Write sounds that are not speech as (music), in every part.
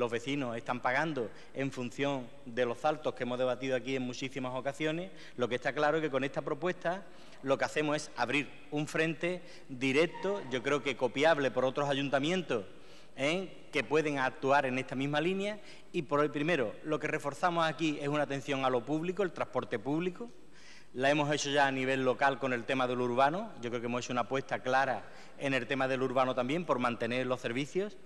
los vecinos están pagando en función de los saltos que hemos debatido aquí en muchísimas ocasiones, lo que está claro es que con esta propuesta lo que hacemos es abrir un frente directo, yo creo que copiable por otros ayuntamientos ¿eh? que pueden actuar en esta misma línea y por el primero lo que reforzamos aquí es una atención a lo público, el transporte público. La hemos hecho ya a nivel local con el tema del urbano. Yo creo que hemos hecho una apuesta clara en el tema del urbano también por mantener los servicios.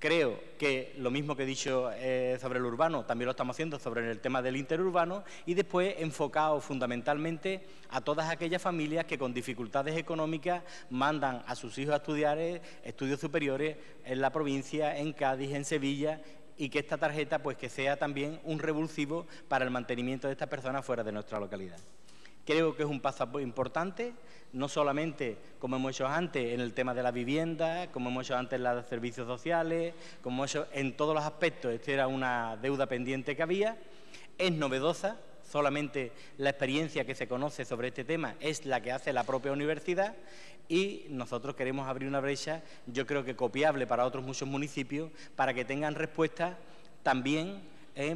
Creo que lo mismo que he dicho eh, sobre el urbano, también lo estamos haciendo sobre el tema del interurbano y después enfocado fundamentalmente a todas aquellas familias que con dificultades económicas mandan a sus hijos a estudiar eh, estudios superiores en la provincia, en Cádiz, en Sevilla y que esta tarjeta pues que sea también un revulsivo para el mantenimiento de estas personas fuera de nuestra localidad. Creo que es un paso importante, no solamente, como hemos hecho antes, en el tema de la vivienda, como hemos hecho antes en los servicios sociales, como hemos hecho en todos los aspectos, esta era una deuda pendiente que había, es novedosa, solamente la experiencia que se conoce sobre este tema es la que hace la propia universidad y nosotros queremos abrir una brecha, yo creo que copiable para otros muchos municipios, para que tengan respuesta también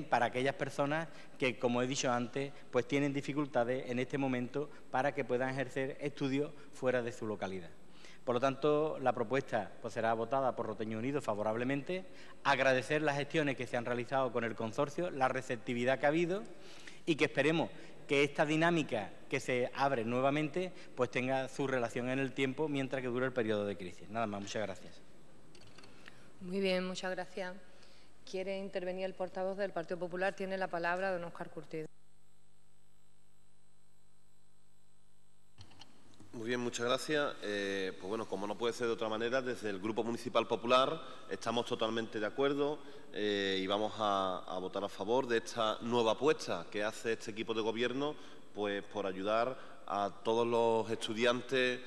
para aquellas personas que, como he dicho antes, pues tienen dificultades en este momento para que puedan ejercer estudios fuera de su localidad. Por lo tanto, la propuesta pues, será votada por Roteño Unido favorablemente. Agradecer las gestiones que se han realizado con el consorcio, la receptividad que ha habido y que esperemos que esta dinámica que se abre nuevamente pues tenga su relación en el tiempo mientras que dure el periodo de crisis. Nada más, muchas gracias. Muy bien, muchas gracias. Quiere intervenir el portavoz del Partido Popular. Tiene la palabra don Oscar Curtido. Muy bien, muchas gracias. Eh, pues bueno, como no puede ser de otra manera, desde el Grupo Municipal Popular estamos totalmente de acuerdo eh, y vamos a, votar a favor de esta nueva apuesta que hace este equipo de gobierno, pues por ayudar a todos los estudiantes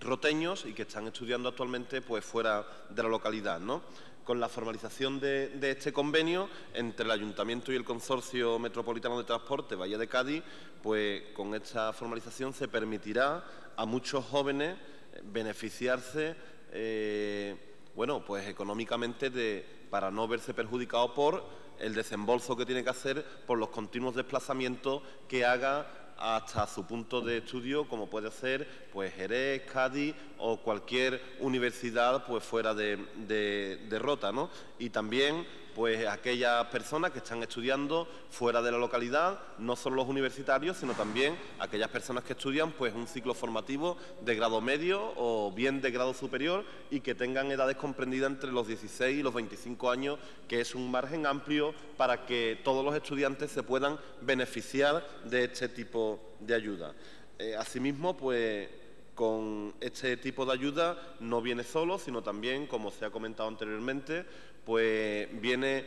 roteños y que están estudiando actualmente pues fuera de la localidad, ¿no? Con la formalización de, este convenio entre el Ayuntamiento y el Consorcio Metropolitano de Transporte Valle de Cádiz, pues con esta formalización se permitirá a muchos jóvenes beneficiarse, eh, bueno, pues económicamente de, para no verse perjudicados por el desembolso que tiene que hacer por los continuos desplazamientos que haga hasta su punto de estudio, como puede ser pues Jerez, Cádiz o cualquier universidad pues fuera de, de, Rota, ¿no? Y también pues aquellas personas que están estudiando fuera de la localidad, no solo los universitarios, sino también aquellas personas que estudian pues un ciclo formativo de grado medio o bien de grado superior y que tengan edades comprendidas entre los 16 y los 25 años, que es un margen amplio para que todos los estudiantes se puedan beneficiar de este tipo de ayuda. Eh, asimismo, pues con este tipo de ayuda no viene solo, sino también, como se ha comentado anteriormente, pues viene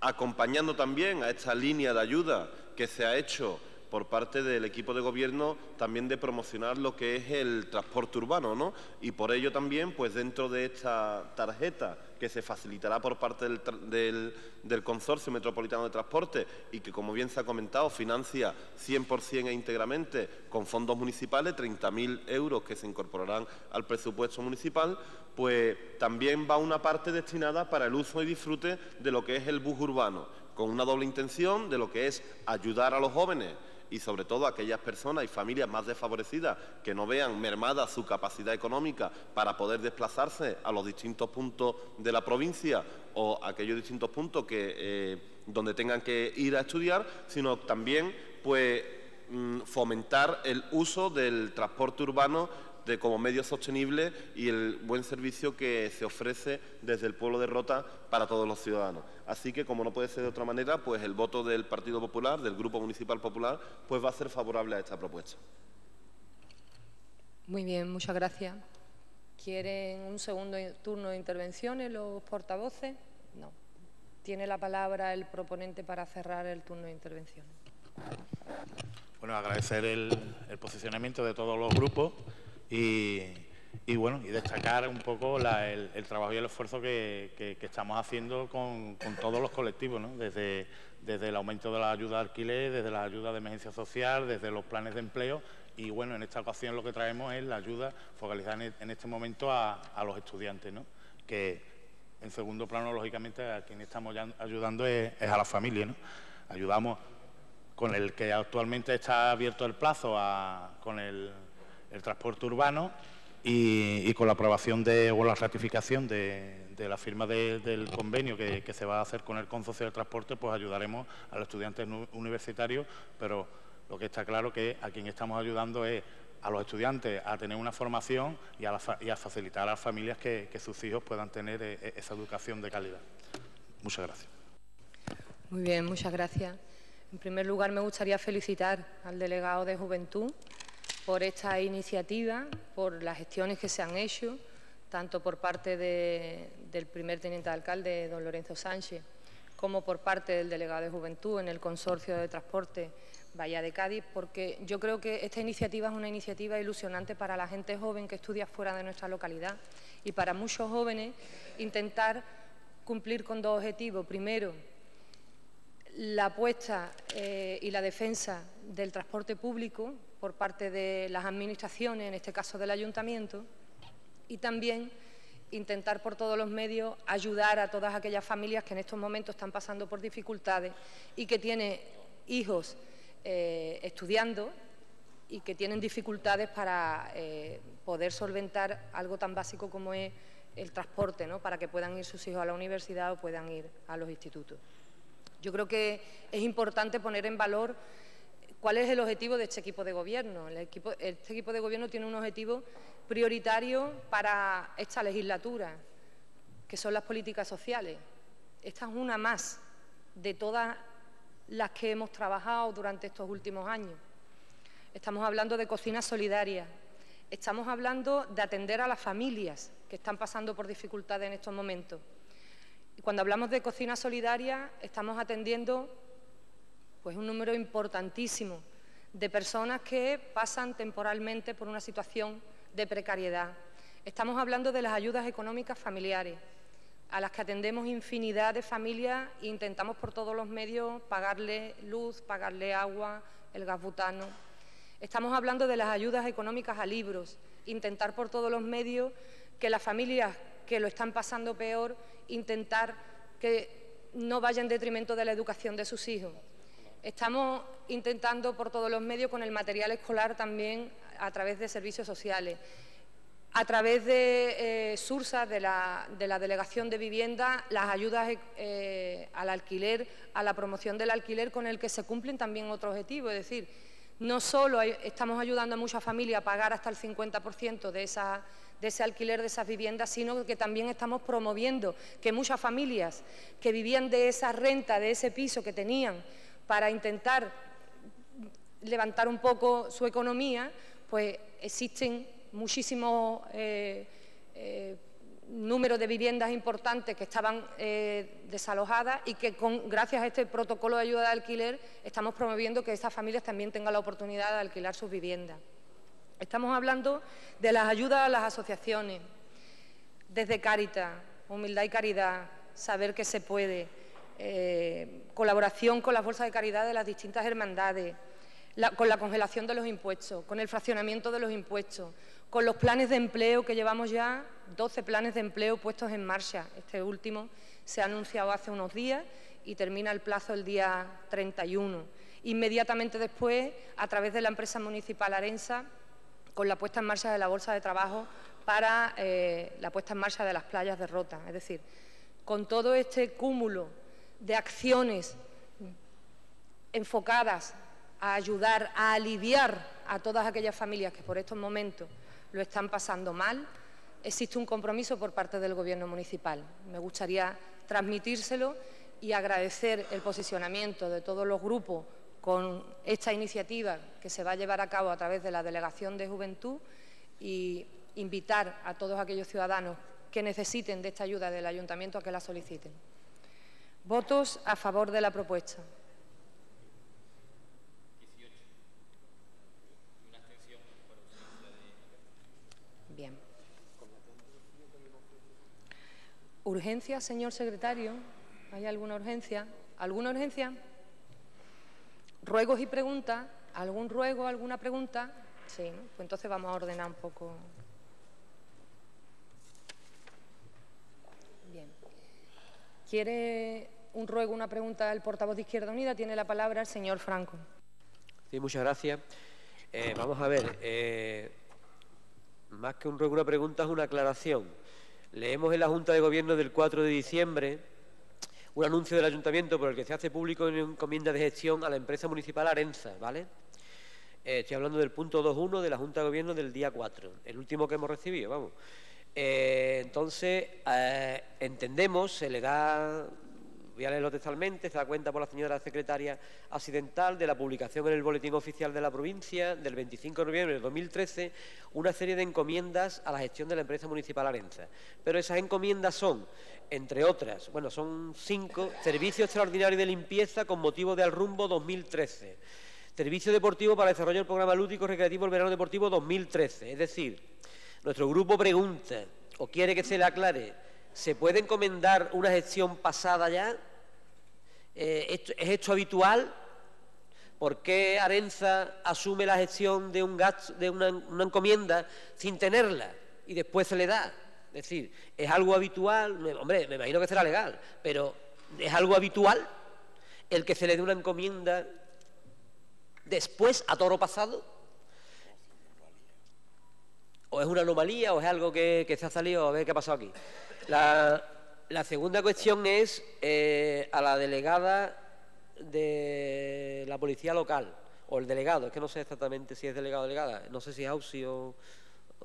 acompañando también a esta línea de ayuda que se ha hecho por parte del equipo de gobierno también de promocionar lo que es el transporte urbano, ¿no? Y por ello también, pues dentro de esta tarjeta que se facilitará por parte del, Consorcio Metropolitano de Transporte y que, como bien se ha comentado, financia 100% e íntegramente con fondos municipales, 30.000 euros que se incorporarán al presupuesto municipal, pues también va una parte destinada para el uso y disfrute de lo que es el bus urbano, con una doble intención de lo que es ayudar a los jóvenes y sobre todo aquellas personas y familias más desfavorecidas que no vean mermada su capacidad económica para poder desplazarse a los distintos puntos de la provincia o aquellos distintos puntos que, eh, donde tengan que ir a estudiar, sino también pues, mm, fomentar el uso del transporte urbano como medio sostenible y el buen servicio que se ofrece desde el pueblo de Rota para todos los ciudadanos. Así que, como no puede ser de otra manera, pues el voto del Partido Popular, del Grupo Municipal Popular, pues va a ser favorable a esta propuesta. Muy bien, muchas gracias. ¿Quieren un segundo turno de intervenciones los portavoces? No. Tiene la palabra el proponente para cerrar el turno de intervención. Bueno, agradecer el posicionamiento de todos los grupos y, bueno, y destacar un poco el, trabajo y el esfuerzo que, estamos haciendo con, todos los colectivos, ¿no? desde, desde el aumento de la ayuda de alquiler, desde la ayuda de emergencia social, desde los planes de empleo y bueno, en esta ocasión lo que traemos es la ayuda focalizada en, este momento a, los estudiantes, ¿no? que en segundo plano, lógicamente, a quien estamos ayudando es, a la familia. ¿no? Ayudamos con el que actualmente está abierto el plazo con el, transporte urbano y, con la aprobación de, o la ratificación de, la firma del convenio que, se va a hacer con el Consorcio del Transporte, pues ayudaremos a los estudiantes universitarios, pero lo que está claro que a quien estamos ayudando es a los estudiantes a tener una formación y a, facilitar a las familias que, sus hijos puedan tener eh, eh, esa educación de calidad. Muchas gracias. Muy bien, muchas gracias. En primer lugar, me gustaría felicitar al delegado de Juventud por esta iniciativa, por las gestiones que se han hecho, tanto por parte del primer teniente de alcalde, don Lorenzo Sánchez, como por parte del delegado de Juventud en el Consorcio de Transporte Bahía de Cádiz, porque yo creo que esta iniciativa es una iniciativa ilusionante para la gente joven que estudia fuera de nuestra localidad y para muchos jóvenes intentar cumplir con dos objetivos. Primero, la apuesta eh, y la defensa del transporte público por parte de las administraciones, en este caso del ayuntamiento, y también intentar por todos los medios ayudar a todas aquellas familias que en estos momentos están pasando por dificultades y que tienen hijos eh, estudiando y que tienen dificultades para eh, poder solventar algo tan básico como es el transporte, ¿no? para que puedan ir sus hijos a la universidad o puedan ir a los institutos. Yo creo que es importante poner en valor cuál es el objetivo de este equipo de gobierno. este equipo de gobierno tiene un objetivo prioritario para esta legislatura, que son las políticas sociales. Esta es una más de todas las que hemos trabajado durante estos últimos años. Estamos hablando de cocina solidaria, estamos hablando de atender a las familias que están pasando por dificultades en estos momentos. Y cuando hablamos de cocina solidaria, estamos atendiendo pues, un número importantísimo de personas que pasan temporalmente por una situación de precariedad. Estamos hablando de las ayudas económicas familiares, a las que atendemos infinidad de familias e intentamos por todos los medios pagarle luz, pagarle agua, el gas butano. Estamos hablando de las ayudas económicas a libros, intentar por todos los medios que las familias que lo están pasando peor, intentar que no vaya en detrimento de la educación de sus hijos. Estamos intentando por todos los medios con el material escolar también a través de servicios sociales a través de eh, SURSA, de la, Delegación de Vivienda, las ayudas eh, al alquiler, a la promoción del alquiler, con el que se cumplen también otros objetivos. Es decir, no solo estamos ayudando a muchas familias a pagar hasta el 50% de, de ese alquiler de esas viviendas, sino que también estamos promoviendo que muchas familias que vivían de esa renta, de ese piso que tenían, para intentar levantar un poco su economía, pues existen muchísimo eh, eh, número de viviendas importantes que estaban eh, desalojadas y que gracias a este protocolo de ayuda de alquiler estamos promoviendo que estas familias también tengan la oportunidad de alquilar sus viviendas. Estamos hablando de las ayudas a las asociaciones, desde Cáritas, Humildad y Caridad, saber que se puede, colaboración con las bolsas de caridad de las distintas hermandades, con la congelación de los impuestos, con el fraccionamiento de los impuestos, con los planes de empleo que llevamos ya 12 planes de empleo puestos en marcha. Este último se ha anunciado hace unos días y termina el plazo el día 31. Inmediatamente después, a través de la empresa municipal Arensa, con la puesta en marcha de la Bolsa de Trabajo para eh, la puesta en marcha de las playas de Rota. Es decir, con todo este cúmulo de acciones enfocadas a ayudar, a aliviar a todas aquellas familias que por estos momentos lo están pasando mal. Existe un compromiso por parte del Gobierno municipal. Me gustaría transmitírselo y agradecer el posicionamiento de todos los grupos con esta iniciativa que se va a llevar a cabo a través de la Delegación de Juventud y invitar a todos aquellos ciudadanos que necesiten de esta ayuda del Ayuntamiento a que la soliciten. Votos a favor de la propuesta. ¿Urgencia, señor secretario? ¿Hay alguna urgencia? ¿Alguna urgencia? ¿Ruegos y preguntas? ¿Algún ruego, alguna pregunta? Sí, pues entonces vamos a ordenar un poco. Bien. ¿Quiere un ruego, una pregunta al portavoz de Izquierda Unida? Tiene la palabra el señor Franco. Sí, muchas gracias. Eh, vamos a ver, eh, más que un ruego, una pregunta es una aclaración. Leemos en la Junta de Gobierno del 4 de diciembre un anuncio del Ayuntamiento por el que se hace público una encomienda de gestión a la empresa municipal Arenza, ¿vale? Eh, estoy hablando del punto 2.1 de la Junta de Gobierno del día 4, el último que hemos recibido, vamos. entonces, entendemos, se le da voy a leerlo textualmente, se da cuenta por la señora secretaria accidental de la publicación en el Boletín Oficial de la Provincia del 25 de noviembre de 2013 una serie de encomiendas a la gestión de la empresa municipal Arenza. Pero esas encomiendas son, entre otras, bueno, son cinco, servicio extraordinario de limpieza con motivo de Al Rumbo 2013, servicio deportivo para el programa lúdico recreativo el verano deportivo 2013. Es decir, nuestro grupo pregunta o quiere que se le aclare, ¿se puede encomendar una gestión pasada ya? Eh, ¿Es esto habitual? ¿Por qué Arenza asume la gestión de, un de una, encomienda sin tenerla y después se le da? Es decir, ¿es algo habitual? Hombre, me imagino que será legal, pero ¿es algo habitual el que se le dé una encomienda después a toro pasado? ¿O es una anomalía o es algo que, que se ha salido? A ver qué ha pasado aquí. La, la segunda cuestión es eh, a la delegada de la policía local, o el delegado, es que no sé exactamente si es delegado o delegada, no sé si es AUSI o,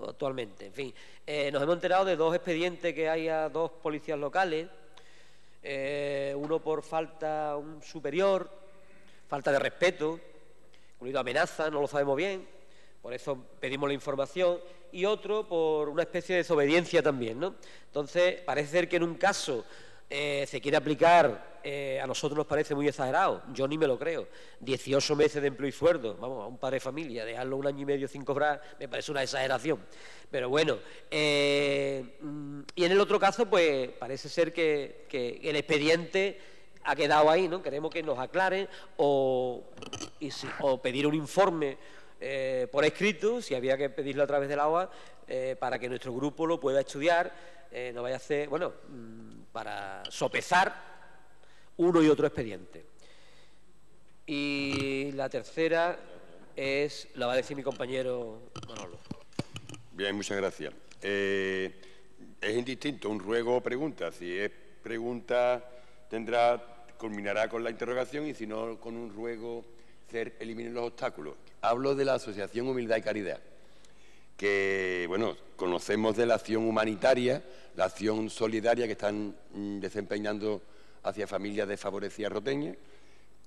actualmente. En fin, eh, nos hemos enterado de dos expedientes que hay a dos policías locales, eh, uno por falta un superior, falta de respeto, incluido amenaza, no lo sabemos bien, por eso pedimos la información, y otro por una especie de desobediencia también. ¿no? Entonces, parece ser que en un caso eh, se quiere aplicar, eh, a nosotros nos parece muy exagerado, yo ni me lo creo, 18 meses de empleo y sueldo, vamos, a un padre de familia, dejarlo un año y medio sin cobrar, me parece una exageración. Pero bueno, eh, mm, y en el otro caso, pues parece ser que, el expediente ha quedado ahí, ¿no? Queremos que nos aclaren o, o pedir un informe eh, por escrito, si había que pedirlo a través del agua, eh, para que nuestro grupo lo pueda estudiar, eh, no vaya a hacer, bueno, mm, para sopesar uno y otro expediente. Y la tercera es, la va a decir mi compañero Manolo. Bien, muchas gracias. es indistinto un ruego o pregunta. Si es pregunta, tendrá, culminará con la interrogación y si no, con un ruego, hacer, eliminen los obstáculos. Hablo de la Asociación Humildad y Caridad, que, bueno, conocemos de la acción humanitaria, la acción solidaria que están mm, desempeñando hacia familias desfavorecidas roteñas.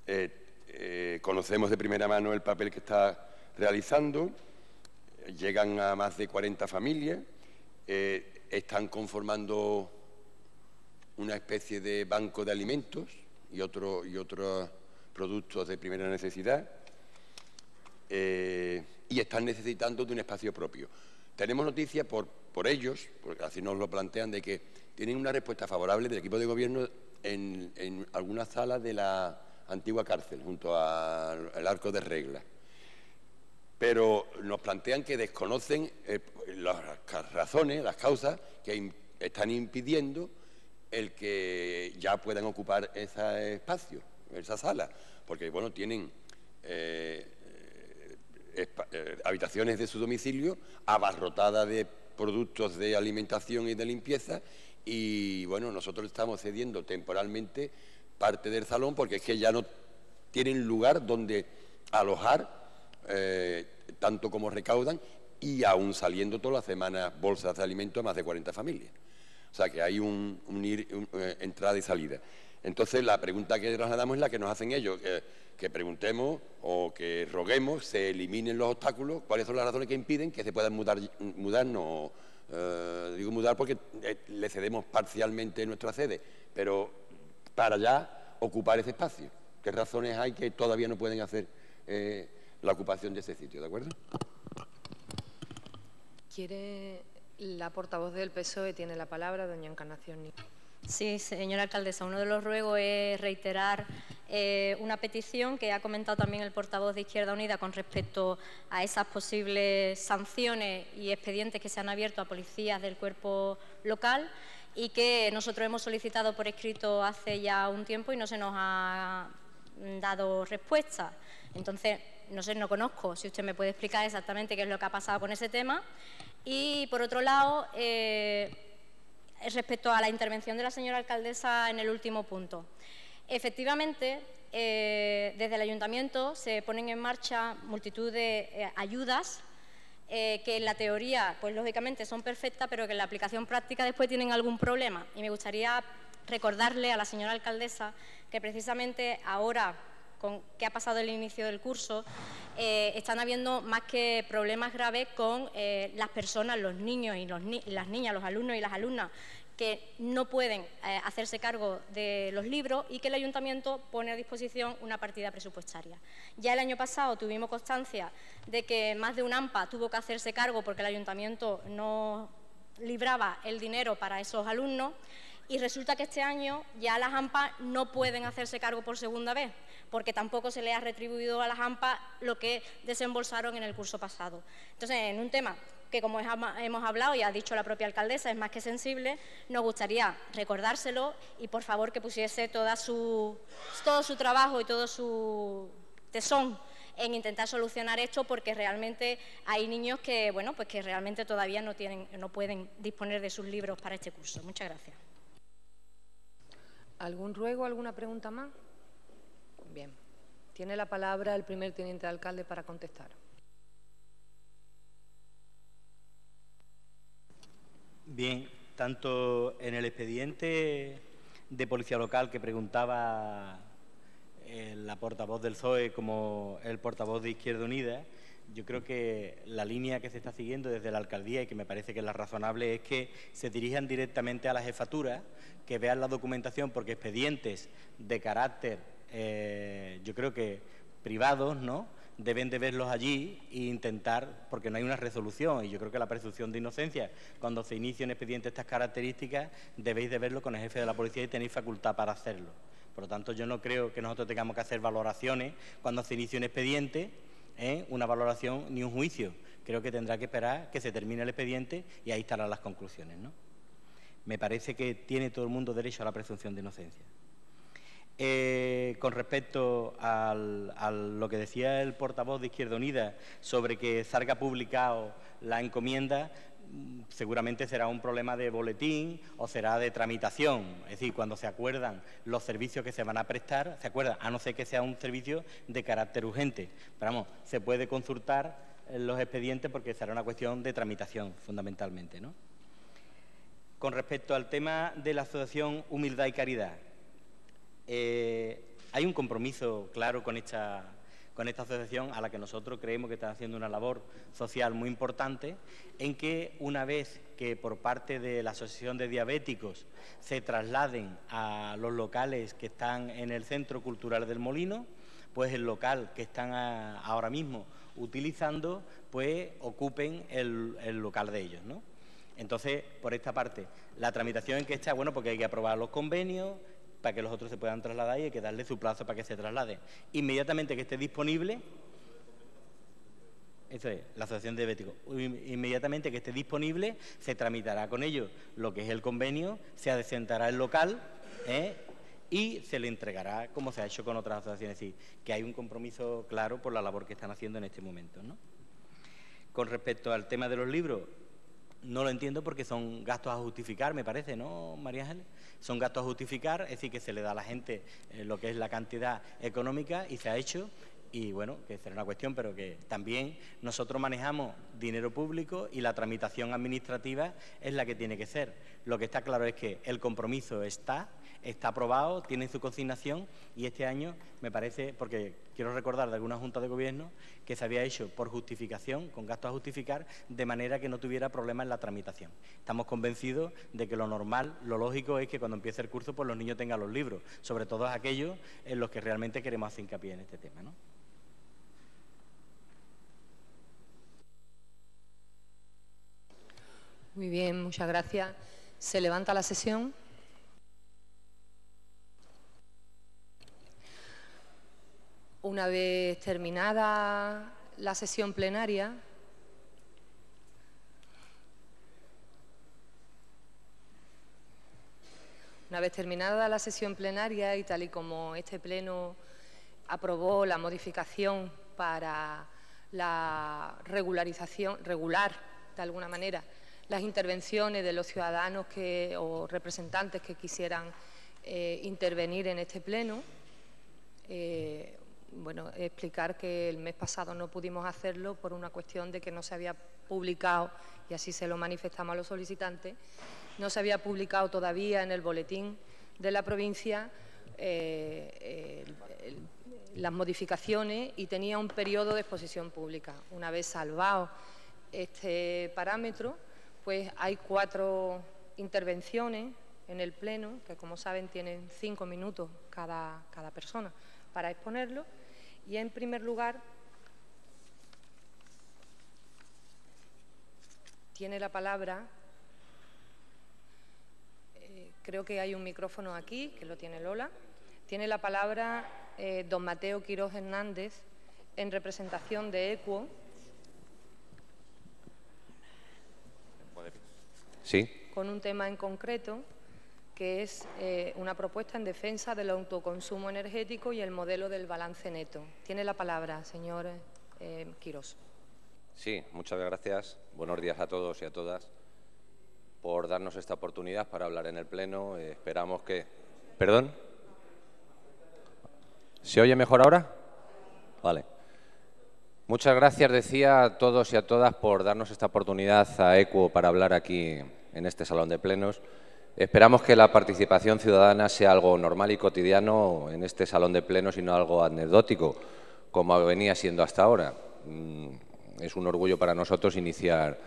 Eh, eh, conocemos de primera mano el papel que está realizando. Llegan a más de 40 familias. Eh, están conformando una especie de banco de alimentos y, otro, y otros productos de primera necesidad. Eh, y están necesitando de un espacio propio. Tenemos noticias por, por ellos, porque así nos lo plantean, de que tienen una respuesta favorable del equipo de gobierno en, en algunas salas de la antigua cárcel, junto al arco de reglas. Pero nos plantean que desconocen eh, las razones, las causas que están impidiendo el que ya puedan ocupar ese espacio, esa sala, porque bueno, tienen eh, eh, habitaciones de su domicilio abarrotadas de productos de alimentación y de limpieza y bueno, nosotros estamos cediendo temporalmente parte del salón porque es que ya no tienen lugar donde alojar eh, tanto como recaudan y aún saliendo todas las semanas bolsas de alimentos a más de 40 familias. O sea que hay un, eh, entrada y salida. Entonces la pregunta que trasladamos es la que nos hacen ellos que preguntemos o que roguemos se eliminen los obstáculos, cuáles son las razones que impiden que se puedan mudar, mudarnos, eh, digo mudar porque eh, le cedemos parcialmente nuestra sede, pero para ya ocupar ese espacio. ¿Qué razones hay que todavía no pueden hacer eh, la ocupación de ese sitio, ¿de acuerdo? ¿Quiere la portavoz del PSOE tiene la palabra, doña Encarnación? Sí, señora alcaldesa, uno de los ruegos es reiterar eh, una petición que ha comentado también el portavoz de Izquierda Unida con respecto a esas posibles sanciones y expedientes que se han abierto a policías del cuerpo local y que nosotros hemos solicitado por escrito hace ya un tiempo y no se nos ha dado respuesta. Entonces, no sé, no conozco, si usted me puede explicar exactamente qué es lo que ha pasado con ese tema. Y, por otro lado, eh, respecto a la intervención de la señora alcaldesa en el último punto. Efectivamente, eh, desde el ayuntamiento se ponen en marcha multitud de eh, ayudas eh, que en la teoría, pues lógicamente son perfectas, pero que en la aplicación práctica después tienen algún problema. Y me gustaría recordarle a la señora alcaldesa que precisamente ahora, con que ha pasado el inicio del curso, eh, están habiendo más que problemas graves con eh, las personas, los niños y las niñas, los alumnos y las alumnas que no pueden eh, hacerse cargo de los libros y que el ayuntamiento pone a disposición una partida presupuestaria. Ya el año pasado tuvimos constancia de que más de un AMPA tuvo que hacerse cargo porque el ayuntamiento no libraba el dinero para esos alumnos y resulta que este año ya las AMPA no pueden hacerse cargo por segunda vez, porque tampoco se le ha retribuido a las AMPA lo que desembolsaron en el curso pasado. Entonces, en un tema que como hemos hablado y ha dicho la propia alcaldesa es más que sensible, nos gustaría recordárselo y por favor que pusiese toda su, todo su trabajo y todo su tesón en intentar solucionar esto porque realmente hay niños que, bueno, pues que realmente todavía no, tienen, no pueden disponer de sus libros para este curso. Muchas gracias. ¿Algún ruego, alguna pregunta más? Bien. Tiene la palabra el primer teniente de alcalde para contestar. Bien, tanto en el expediente de policía local que preguntaba eh, la portavoz del PSOE como el portavoz de Izquierda Unida, yo creo que la línea que se está siguiendo desde la alcaldía y que me parece que es la razonable es que se dirijan directamente a la jefatura, que vean la documentación, porque expedientes de carácter, eh, yo creo que privados, ¿no? deben de verlos allí e intentar, porque no hay una resolución, y yo creo que la presunción de inocencia, cuando se inicia un expediente de estas características, debéis de verlo con el jefe de la policía y tenéis facultad para hacerlo. Por lo tanto, yo no creo que nosotros tengamos que hacer valoraciones cuando se inicia un expediente, ¿eh? una valoración ni un juicio. Creo que tendrá que esperar que se termine el expediente y ahí estarán las conclusiones. ¿no? Me parece que tiene todo el mundo derecho a la presunción de inocencia. Eh, con respecto a lo que decía el portavoz de Izquierda Unida sobre que salga publicado la encomienda, seguramente será un problema de boletín o será de tramitación. Es decir, cuando se acuerdan los servicios que se van a prestar, se acuerdan, a no ser que sea un servicio de carácter urgente. Pero vamos, se puede consultar los expedientes porque será una cuestión de tramitación, fundamentalmente. ¿no? Con respecto al tema de la Asociación Humildad y Caridad, eh, hay un compromiso claro con esta, con esta asociación a la que nosotros creemos que está haciendo una labor social muy importante, en que una vez que por parte de la Asociación de Diabéticos se trasladen a los locales que están en el Centro Cultural del Molino, pues el local que están ahora mismo utilizando, pues ocupen el, local de ellos. Entonces, por esta parte, la tramitación en que está, bueno, porque hay que aprobar los convenios, para que los otros se puedan trasladar y hay que darle su plazo para que se traslade. Inmediatamente que esté disponible, eso es, la Asociación de Diabéticos, inmediatamente que esté disponible, se tramitará con ellos lo que es el convenio, se adecentará el local ¿eh? y se le entregará como se ha hecho con otras asociaciones. Es decir, que hay un compromiso claro por la labor que están haciendo en este momento. ¿no? Con respecto al tema de los libros, no lo entiendo porque son gastos a justificar, me parece, ¿no, María Ángeles? Son gastos a justificar, es decir, que se le da a la gente eh, lo que es la cantidad económica y se ha hecho y bueno, que será una cuestión, pero que también nosotros manejamos dinero público y la tramitación administrativa es la que tiene que ser. Lo que está claro es que el compromiso está, está aprobado, tiene su consignación y este año me parece, porque quiero recordar de alguna Junta de Gobierno, que se había hecho por justificación, con gastos a justificar, de manera que no tuviera problemas en la tramitación. Estamos convencidos de que lo normal, lo lógico es que cuando empiece el curso, pues los niños tengan los libros, sobre todo aquellos en los que realmente queremos hacer hincapié en este tema. ¿no? Muy bien, muchas gracias. Se levanta la sesión. Una vez terminada la sesión plenaria, Una vez terminada la sesión plenaria y tal y como este pleno aprobó la modificación para la regularización, regular de alguna manera las intervenciones de los ciudadanos que, o representantes que quisieran eh, intervenir en este pleno. Eh, bueno, explicar que el mes pasado no pudimos hacerlo por una cuestión de que no se había publicado, y así se lo manifestamos a los solicitantes, no se había publicado todavía en el boletín de la provincia eh, las modificaciones y tenía un periodo de exposición pública. Una vez salvado este parámetro, pues hay cuatro intervenciones en el Pleno, que como saben tienen cinco minutos cada, cada persona para exponerlo. Y en primer lugar, tiene la palabra Creo que hay un micrófono aquí, que lo tiene Lola. Tiene la palabra eh, don Mateo Quiroz Hernández, en representación de ECUO. Sí. Con un tema en concreto, que es eh, una propuesta en defensa del autoconsumo energético y el modelo del balance neto. Tiene la palabra, señor eh, Quiroz. Sí, muchas gracias. Buenos días a todos y a todas por darnos esta oportunidad para hablar en el Pleno. Eh, esperamos que... ¿Perdón? ¿Se oye mejor ahora? Vale. Muchas gracias, decía, a todos y a todas por darnos esta oportunidad a ECUO para hablar aquí en este Salón de Plenos. Esperamos que la participación ciudadana sea algo normal y cotidiano en este Salón de Plenos y no algo anecdótico, como venía siendo hasta ahora. Mm, es un orgullo para nosotros iniciar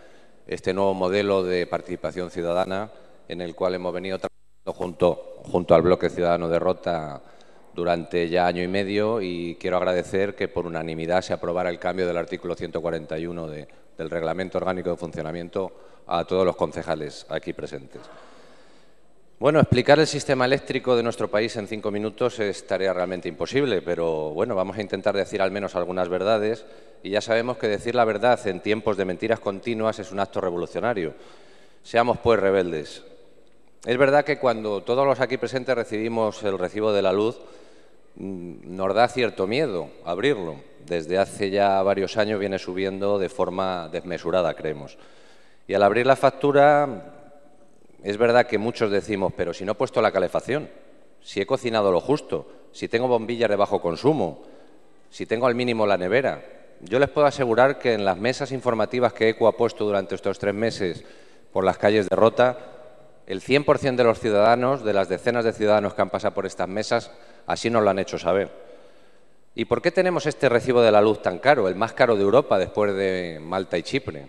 este nuevo modelo de participación ciudadana en el cual hemos venido trabajando junto, junto al Bloque Ciudadano de Rota durante ya año y medio y quiero agradecer que por unanimidad se aprobara el cambio del artículo 141 del Reglamento Orgánico de Funcionamiento a todos los concejales aquí presentes. Bueno, explicar el sistema eléctrico de nuestro país en cinco minutos es tarea realmente imposible, pero bueno, vamos a intentar decir al menos algunas verdades y ya sabemos que decir la verdad en tiempos de mentiras continuas es un acto revolucionario. Seamos pues rebeldes. Es verdad que cuando todos los aquí presentes recibimos el recibo de la luz, mm, nos da cierto miedo abrirlo. Desde hace ya varios años viene subiendo de forma desmesurada, creemos. Y al abrir la factura es verdad que muchos decimos, pero si no he puesto la calefacción, si he cocinado lo justo, si tengo bombillas de bajo consumo, si tengo al mínimo la nevera. Yo les puedo asegurar que en las mesas informativas que ECO ha puesto durante estos tres meses por las calles de Rota, el 100% de los ciudadanos, de las decenas de ciudadanos que han pasado por estas mesas, así nos lo han hecho saber. ¿Y por qué tenemos este recibo de la luz tan caro, el más caro de Europa después de Malta y Chipre?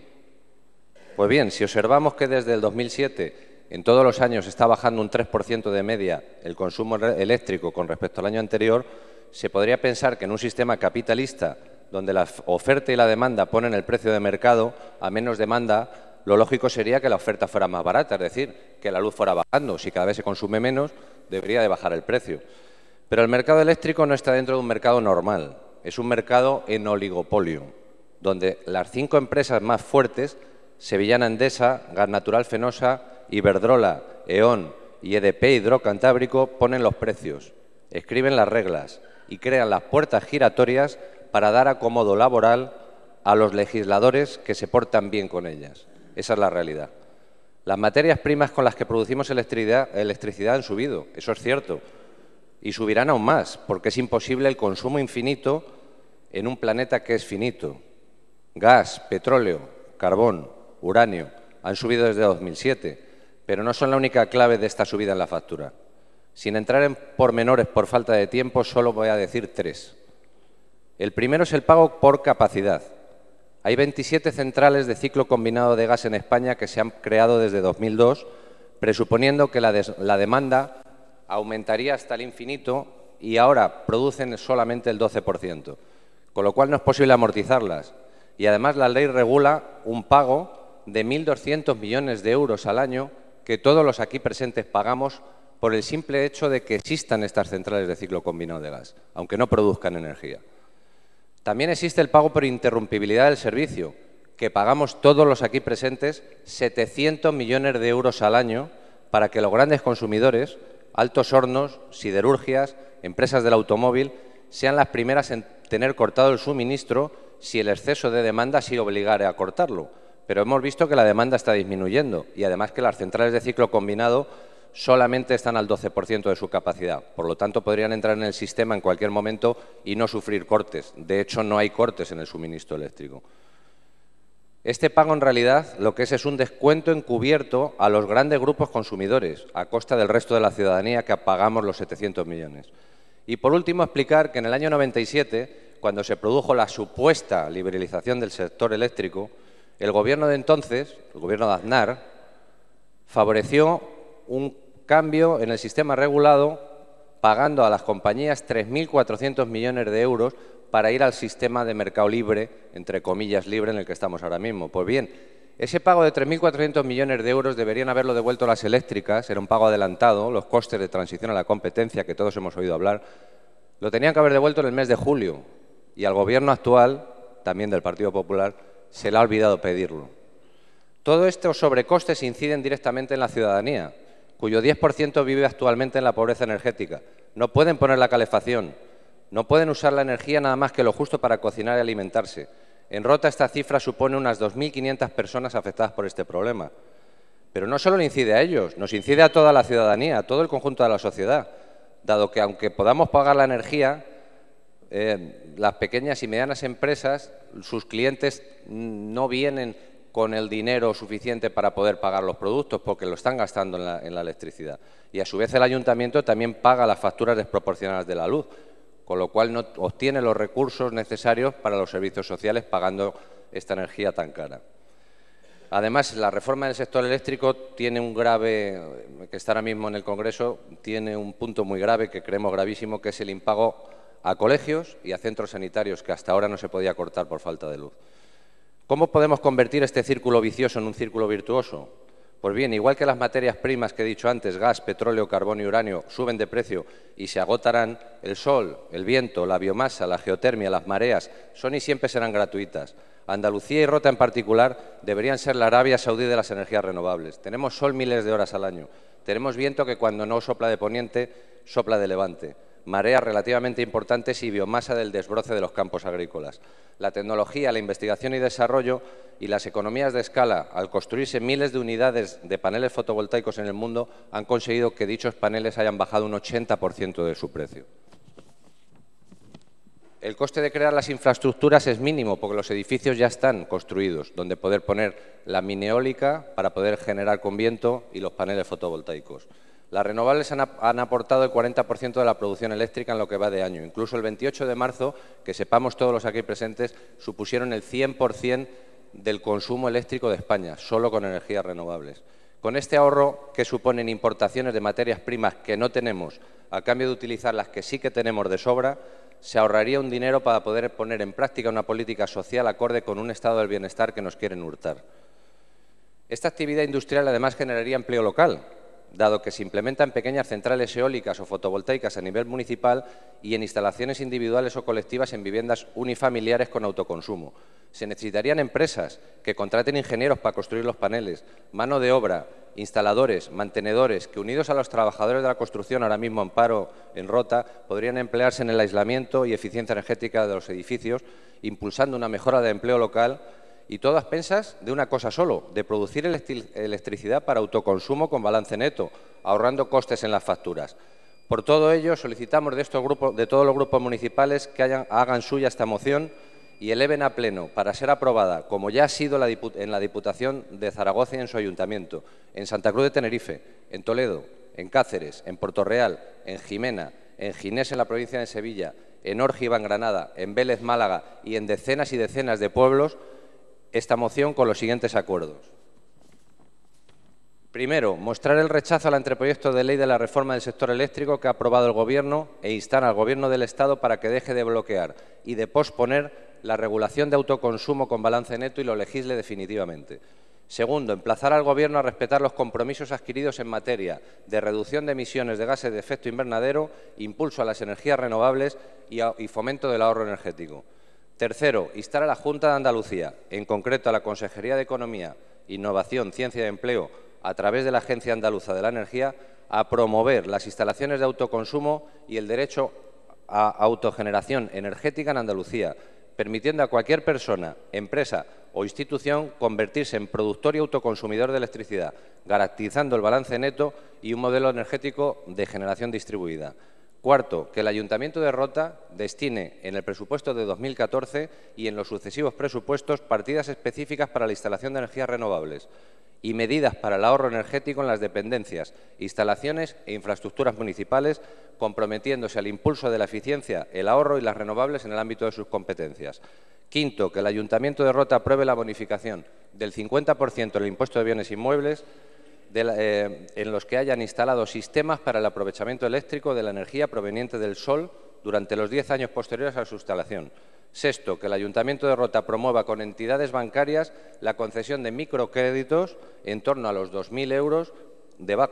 Pues bien, si observamos que desde el 2007 en todos los años está bajando un 3% de media el consumo eléctrico con respecto al año anterior, se podría pensar que en un sistema capitalista donde la oferta y la demanda ponen el precio de mercado a menos demanda, lo lógico sería que la oferta fuera más barata, es decir, que la luz fuera bajando. Si cada vez se consume menos, debería de bajar el precio. Pero el mercado eléctrico no está dentro de un mercado normal, es un mercado en oligopolio, donde las cinco empresas más fuertes, Sevillana Endesa, Gas Natural Fenosa, Iberdrola, E.ON y EDP Hidrocantábrico ponen los precios, escriben las reglas y crean las puertas giratorias para dar acomodo laboral a los legisladores que se portan bien con ellas. Esa es la realidad. Las materias primas con las que producimos electricidad, electricidad han subido, eso es cierto, y subirán aún más, porque es imposible el consumo infinito en un planeta que es finito. Gas, petróleo, carbón, uranio han subido desde 2007 pero no son la única clave de esta subida en la factura. Sin entrar en pormenores por falta de tiempo, solo voy a decir tres. El primero es el pago por capacidad. Hay 27 centrales de ciclo combinado de gas en España que se han creado desde 2002, presuponiendo que la, la demanda aumentaría hasta el infinito y ahora producen solamente el 12%, con lo cual no es posible amortizarlas. Y además la ley regula un pago de 1.200 millones de euros al año que todos los aquí presentes pagamos por el simple hecho de que existan estas centrales de ciclo combinado de gas, aunque no produzcan energía. También existe el pago por interrumpibilidad del servicio, que pagamos todos los aquí presentes 700 millones de euros al año para que los grandes consumidores, Altos Hornos, siderurgias, empresas del automóvil sean las primeras en tener cortado el suministro si el exceso de demanda sí obligara a cortarlo. Pero hemos visto que la demanda está disminuyendo y además que las centrales de ciclo combinado solamente están al 12% de su capacidad. Por lo tanto, podrían entrar en el sistema en cualquier momento y no sufrir cortes. De hecho, no hay cortes en el suministro eléctrico. Este pago, en realidad, lo que es es un descuento encubierto a los grandes grupos consumidores, a costa del resto de la ciudadanía que pagamos los 700 millones. Y, por último, explicar que en el año 97, cuando se produjo la supuesta liberalización del sector eléctrico, el Gobierno de entonces, el Gobierno de Aznar, favoreció un cambio en el sistema regulado pagando a las compañías 3.400 millones de euros para ir al sistema de mercado libre, entre comillas libre, en el que estamos ahora mismo. Pues bien, ese pago de 3.400 millones de euros deberían haberlo devuelto las eléctricas, era un pago adelantado, los costes de transición a la competencia, que todos hemos oído hablar, lo tenían que haber devuelto en el mes de julio y al Gobierno actual, también del Partido Popular, se le ha olvidado pedirlo. Todos estos sobrecostes inciden directamente en la ciudadanía, cuyo 10% vive actualmente en la pobreza energética. No pueden poner la calefacción, no pueden usar la energía nada más que lo justo para cocinar y alimentarse. En Rota esta cifra supone unas 2.500 personas afectadas por este problema. Pero no solo le incide a ellos, nos incide a toda la ciudadanía, a todo el conjunto de la sociedad, dado que aunque podamos pagar la energía, eh, las pequeñas y medianas empresas, sus clientes no vienen con el dinero suficiente para poder pagar los productos porque lo están gastando en la, en la electricidad. Y a su vez el ayuntamiento también paga las facturas desproporcionadas de la luz con lo cual no obtiene los recursos necesarios para los servicios sociales pagando esta energía tan cara. Además, la reforma del sector eléctrico tiene un grave, que está ahora mismo en el Congreso, tiene un punto muy grave que creemos gravísimo, que es el impago a colegios y a centros sanitarios, que hasta ahora no se podía cortar por falta de luz. ¿Cómo podemos convertir este círculo vicioso en un círculo virtuoso? Pues bien, igual que las materias primas que he dicho antes, gas, petróleo, carbón y uranio, suben de precio y se agotarán, el sol, el viento, la biomasa, la geotermia, las mareas, son y siempre serán gratuitas. Andalucía y Rota en particular deberían ser la Arabia Saudí de las energías renovables. Tenemos sol miles de horas al año. Tenemos viento que cuando no sopla de poniente, sopla de levante mareas relativamente importantes y biomasa del desbroce de los campos agrícolas. La tecnología, la investigación y desarrollo y las economías de escala, al construirse miles de unidades de paneles fotovoltaicos en el mundo, han conseguido que dichos paneles hayan bajado un 80% de su precio. El coste de crear las infraestructuras es mínimo porque los edificios ya están construidos, donde poder poner la mini eólica para poder generar con viento y los paneles fotovoltaicos. Las renovables han, aportado el 40% de la producción eléctrica en lo que va de año. Incluso el 28 de marzo, que sepamos todos los aquí presentes, supusieron el 100% del consumo eléctrico de España, solo con energías renovables. Con este ahorro, que suponen importaciones de materias primas que no tenemos, a cambio de utilizar las que sí que tenemos de sobra, se ahorraría un dinero para poder poner en práctica una política social acorde con un estado del bienestar que nos quieren hurtar. Esta actividad industrial además generaría empleo local, dado que se implementa en pequeñas centrales eólicas o fotovoltaicas a nivel municipal y en instalaciones individuales o colectivas en viviendas unifamiliares con autoconsumo. Se necesitarían empresas que contraten ingenieros para construir los paneles, mano de obra, instaladores, mantenedores, que unidos a los trabajadores de la construcción ahora mismo en paro, en rota, podrían emplearse en el aislamiento y eficiencia energética de los edificios, impulsando una mejora de empleo local y todas pensas de una cosa solo, de producir electricidad para autoconsumo con balance neto, ahorrando costes en las facturas. Por todo ello, solicitamos de, estos grupos, de todos los grupos municipales que hagan suya esta moción y eleven a pleno para ser aprobada, como ya ha sido en la Diputación de Zaragoza y en su ayuntamiento, en Santa Cruz de Tenerife, en Toledo, en Cáceres, en Puerto Real, en Jimena, en Ginés en la provincia de Sevilla, en Orgiva en Granada, en Vélez Málaga y en decenas y decenas de pueblos esta moción con los siguientes acuerdos. Primero, mostrar el rechazo al anteproyecto de ley de la reforma del sector eléctrico que ha aprobado el Gobierno e instar al Gobierno del Estado para que deje de bloquear y de posponer la regulación de autoconsumo con balance neto y lo legisle definitivamente. Segundo, emplazar al Gobierno a respetar los compromisos adquiridos en materia de reducción de emisiones de gases de efecto invernadero, impulso a las energías renovables y, fomento del ahorro energético. Tercero, instar a la Junta de Andalucía, en concreto a la Consejería de Economía, Innovación, Ciencia y Empleo, a través de la Agencia Andaluza de la Energía, a promover las instalaciones de autoconsumo y el derecho a autogeneración energética en Andalucía, permitiendo a cualquier persona, empresa o institución convertirse en productor y autoconsumidor de electricidad, garantizando el balance neto y un modelo energético de generación distribuida. Cuarto, que el Ayuntamiento de Rota destine en el presupuesto de 2014 y en los sucesivos presupuestos partidas específicas para la instalación de energías renovables y medidas para el ahorro energético en las dependencias, instalaciones e infraestructuras municipales, comprometiéndose al impulso de la eficiencia, el ahorro y las renovables en el ámbito de sus competencias. Quinto, que el Ayuntamiento de Rota apruebe la bonificación del 50% del impuesto de bienes inmuebles eh, en los que hayan instalado sistemas para el aprovechamiento eléctrico de la energía proveniente del sol durante los diez años posteriores a su instalación. Sexto, que el Ayuntamiento de Rota promueva con entidades bancarias la concesión de microcréditos en torno a los 2.000 euros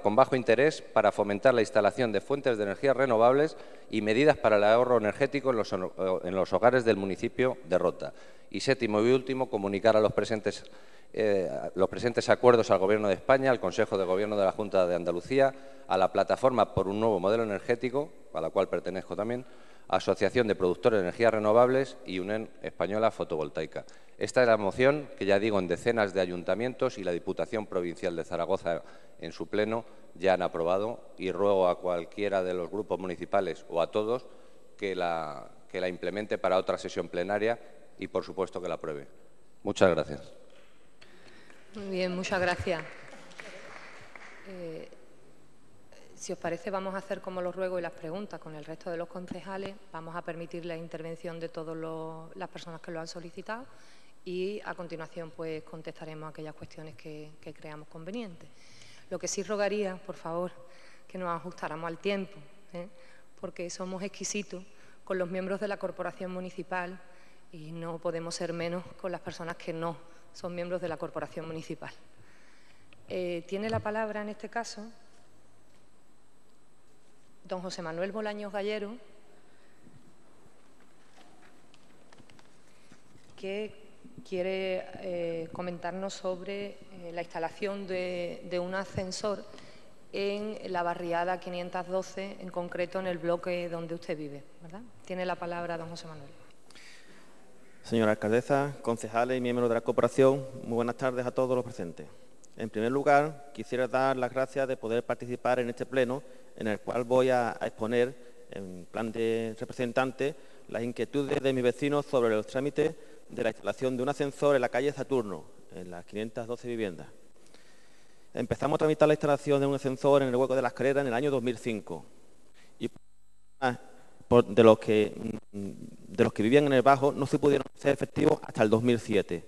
con bajo interés para fomentar la instalación de fuentes de energía renovables y medidas para el ahorro energético en los hogares del municipio de Rota. Y séptimo y último, comunicar a los presentes eh, los presentes acuerdos al Gobierno de España, al Consejo de Gobierno de la Junta de Andalucía, a la Plataforma por un Nuevo Modelo Energético, a la cual pertenezco también, Asociación de Productores de Energías Renovables y UNEN Española Fotovoltaica. Esta es la moción que ya digo en decenas de ayuntamientos y la Diputación Provincial de Zaragoza en su pleno ya han aprobado y ruego a cualquiera de los grupos municipales o a todos que la, que la implemente para otra sesión plenaria y, por supuesto, que la apruebe. Muchas gracias. Muy bien, muchas gracias. Eh, si os parece, vamos a hacer como los ruegos y las preguntas con el resto de los concejales. Vamos a permitir la intervención de todas las personas que lo han solicitado y a continuación pues contestaremos aquellas cuestiones que, creamos convenientes. Lo que sí rogaría, por favor, que nos ajustáramos al tiempo, ¿eh? porque somos exquisitos con los miembros de la corporación municipal y no podemos ser menos con las personas que no son miembros de la corporación municipal. Eh, tiene la palabra en este caso don José Manuel Bolaños Gallero, que quiere eh, comentarnos sobre eh, la instalación de, de, un ascensor en la barriada 512, en concreto en el bloque donde usted vive. ¿verdad? Tiene la palabra don José Manuel. Señora alcaldesa, concejales y miembros de la corporación, muy buenas tardes a todos los presentes. En primer lugar, quisiera dar las gracias de poder participar en este pleno, en el cual voy a, exponer, en plan de representante, las inquietudes de mis vecinos sobre los trámites de la instalación de un ascensor en la calle Saturno, en las 512 viviendas. Empezamos a tramitar la instalación de un ascensor en el hueco de la escalera en el año 2005. Y de los que de los que vivían en el Bajo no se pudieron hacer efectivos hasta el 2007.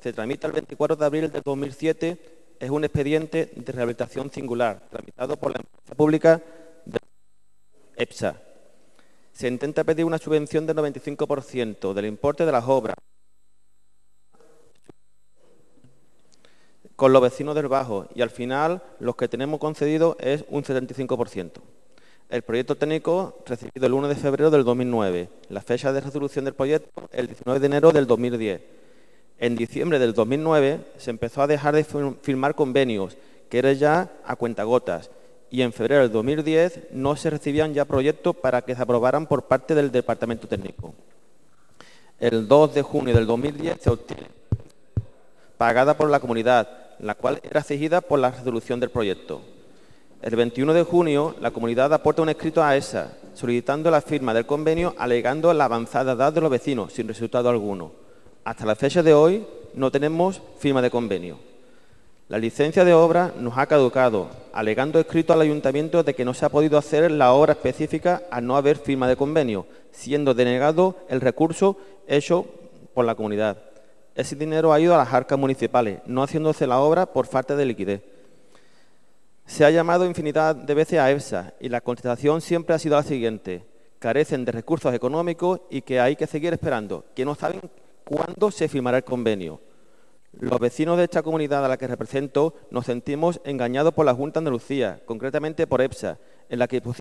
Se tramita el 24 de abril del 2007, es un expediente de rehabilitación singular, tramitado por la empresa pública de EPSA. Se intenta pedir una subvención del 95% del importe de las obras con los vecinos del Bajo y al final los que tenemos concedido es un 75% el proyecto técnico recibido el 1 de febrero del 2009. La fecha de resolución del proyecto el 19 de enero del 2010. En diciembre del 2009 se empezó a dejar de firmar convenios, que era ya a cuentagotas, y en febrero del 2010 no se recibían ya proyectos para que se aprobaran por parte del Departamento Técnico. El 2 de junio del 2010 se obtiene pagada por la comunidad, la cual era exigida por la resolución del proyecto. El 21 de junio, la comunidad aporta un escrito a ESA solicitando la firma del convenio alegando la avanzada edad de los vecinos, sin resultado alguno. Hasta la fecha de hoy no tenemos firma de convenio. La licencia de obra nos ha caducado, alegando escrito al ayuntamiento de que no se ha podido hacer la obra específica al no haber firma de convenio, siendo denegado el recurso hecho por la comunidad. Ese dinero ha ido a las arcas municipales, no haciéndose la obra por falta de liquidez. Se ha llamado infinidad de veces a EFSA y la contestación siempre ha sido la siguiente. Carecen de recursos económicos y que hay que seguir esperando, que no saben cuándo se firmará el convenio. Los vecinos de esta comunidad a la que represento nos sentimos engañados por la Junta de Andalucía, concretamente por EPSA, en la que pusimos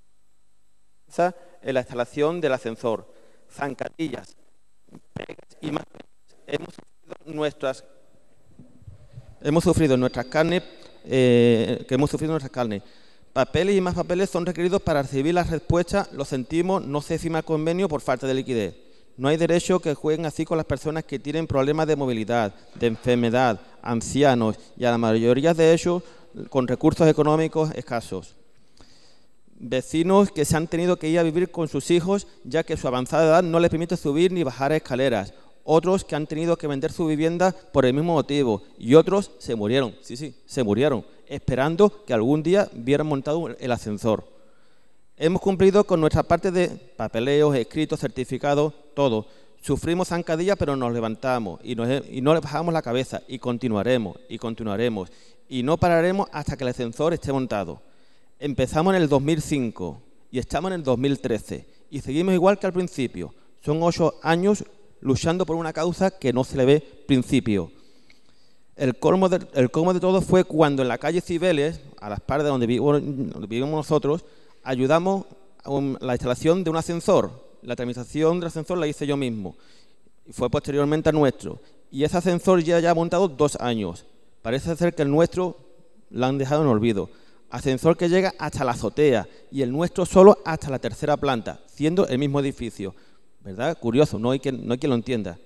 en la instalación del ascensor, zancadillas, y más. Hemos sufrido nuestras, hemos sufrido nuestras carnes eh, que hemos sufrido en nuestras carnes. Papeles y más papeles son requeridos para recibir la respuesta, lo sentimos, no se firma convenio por falta de liquidez. No hay derecho que jueguen así con las personas que tienen problemas de movilidad, de enfermedad, ancianos y a la mayoría de ellos con recursos económicos escasos. Vecinos que se han tenido que ir a vivir con sus hijos ya que su avanzada edad no les permite subir ni bajar escaleras. Otros que han tenido que vender su vivienda por el mismo motivo y otros se murieron, sí, sí, se murieron, esperando que algún día vieran montado el ascensor. Hemos cumplido con nuestra parte de papeleos, escritos, certificados, todo. Sufrimos zancadillas, pero nos levantamos y, y no le bajamos la cabeza y continuaremos y continuaremos y no pararemos hasta que el ascensor esté montado. Empezamos en el 2005 y estamos en el 2013 y seguimos igual que al principio. Son ocho años luchando por una causa que no se le ve principio. El colmo, de, el de todo fue cuando en la calle Cibeles, a las partes donde, donde vivimos nosotros, ayudamos a la instalación de un ascensor. La tramitación del ascensor la hice yo mismo. Fue posteriormente a nuestro. Y ese ascensor ya ha montado dos años. Parece ser que el nuestro lo han dejado en olvido. Ascensor que llega hasta la azotea y el nuestro solo hasta la tercera planta, siendo el mismo edificio. Curioso, no hay quien, no lo entienda.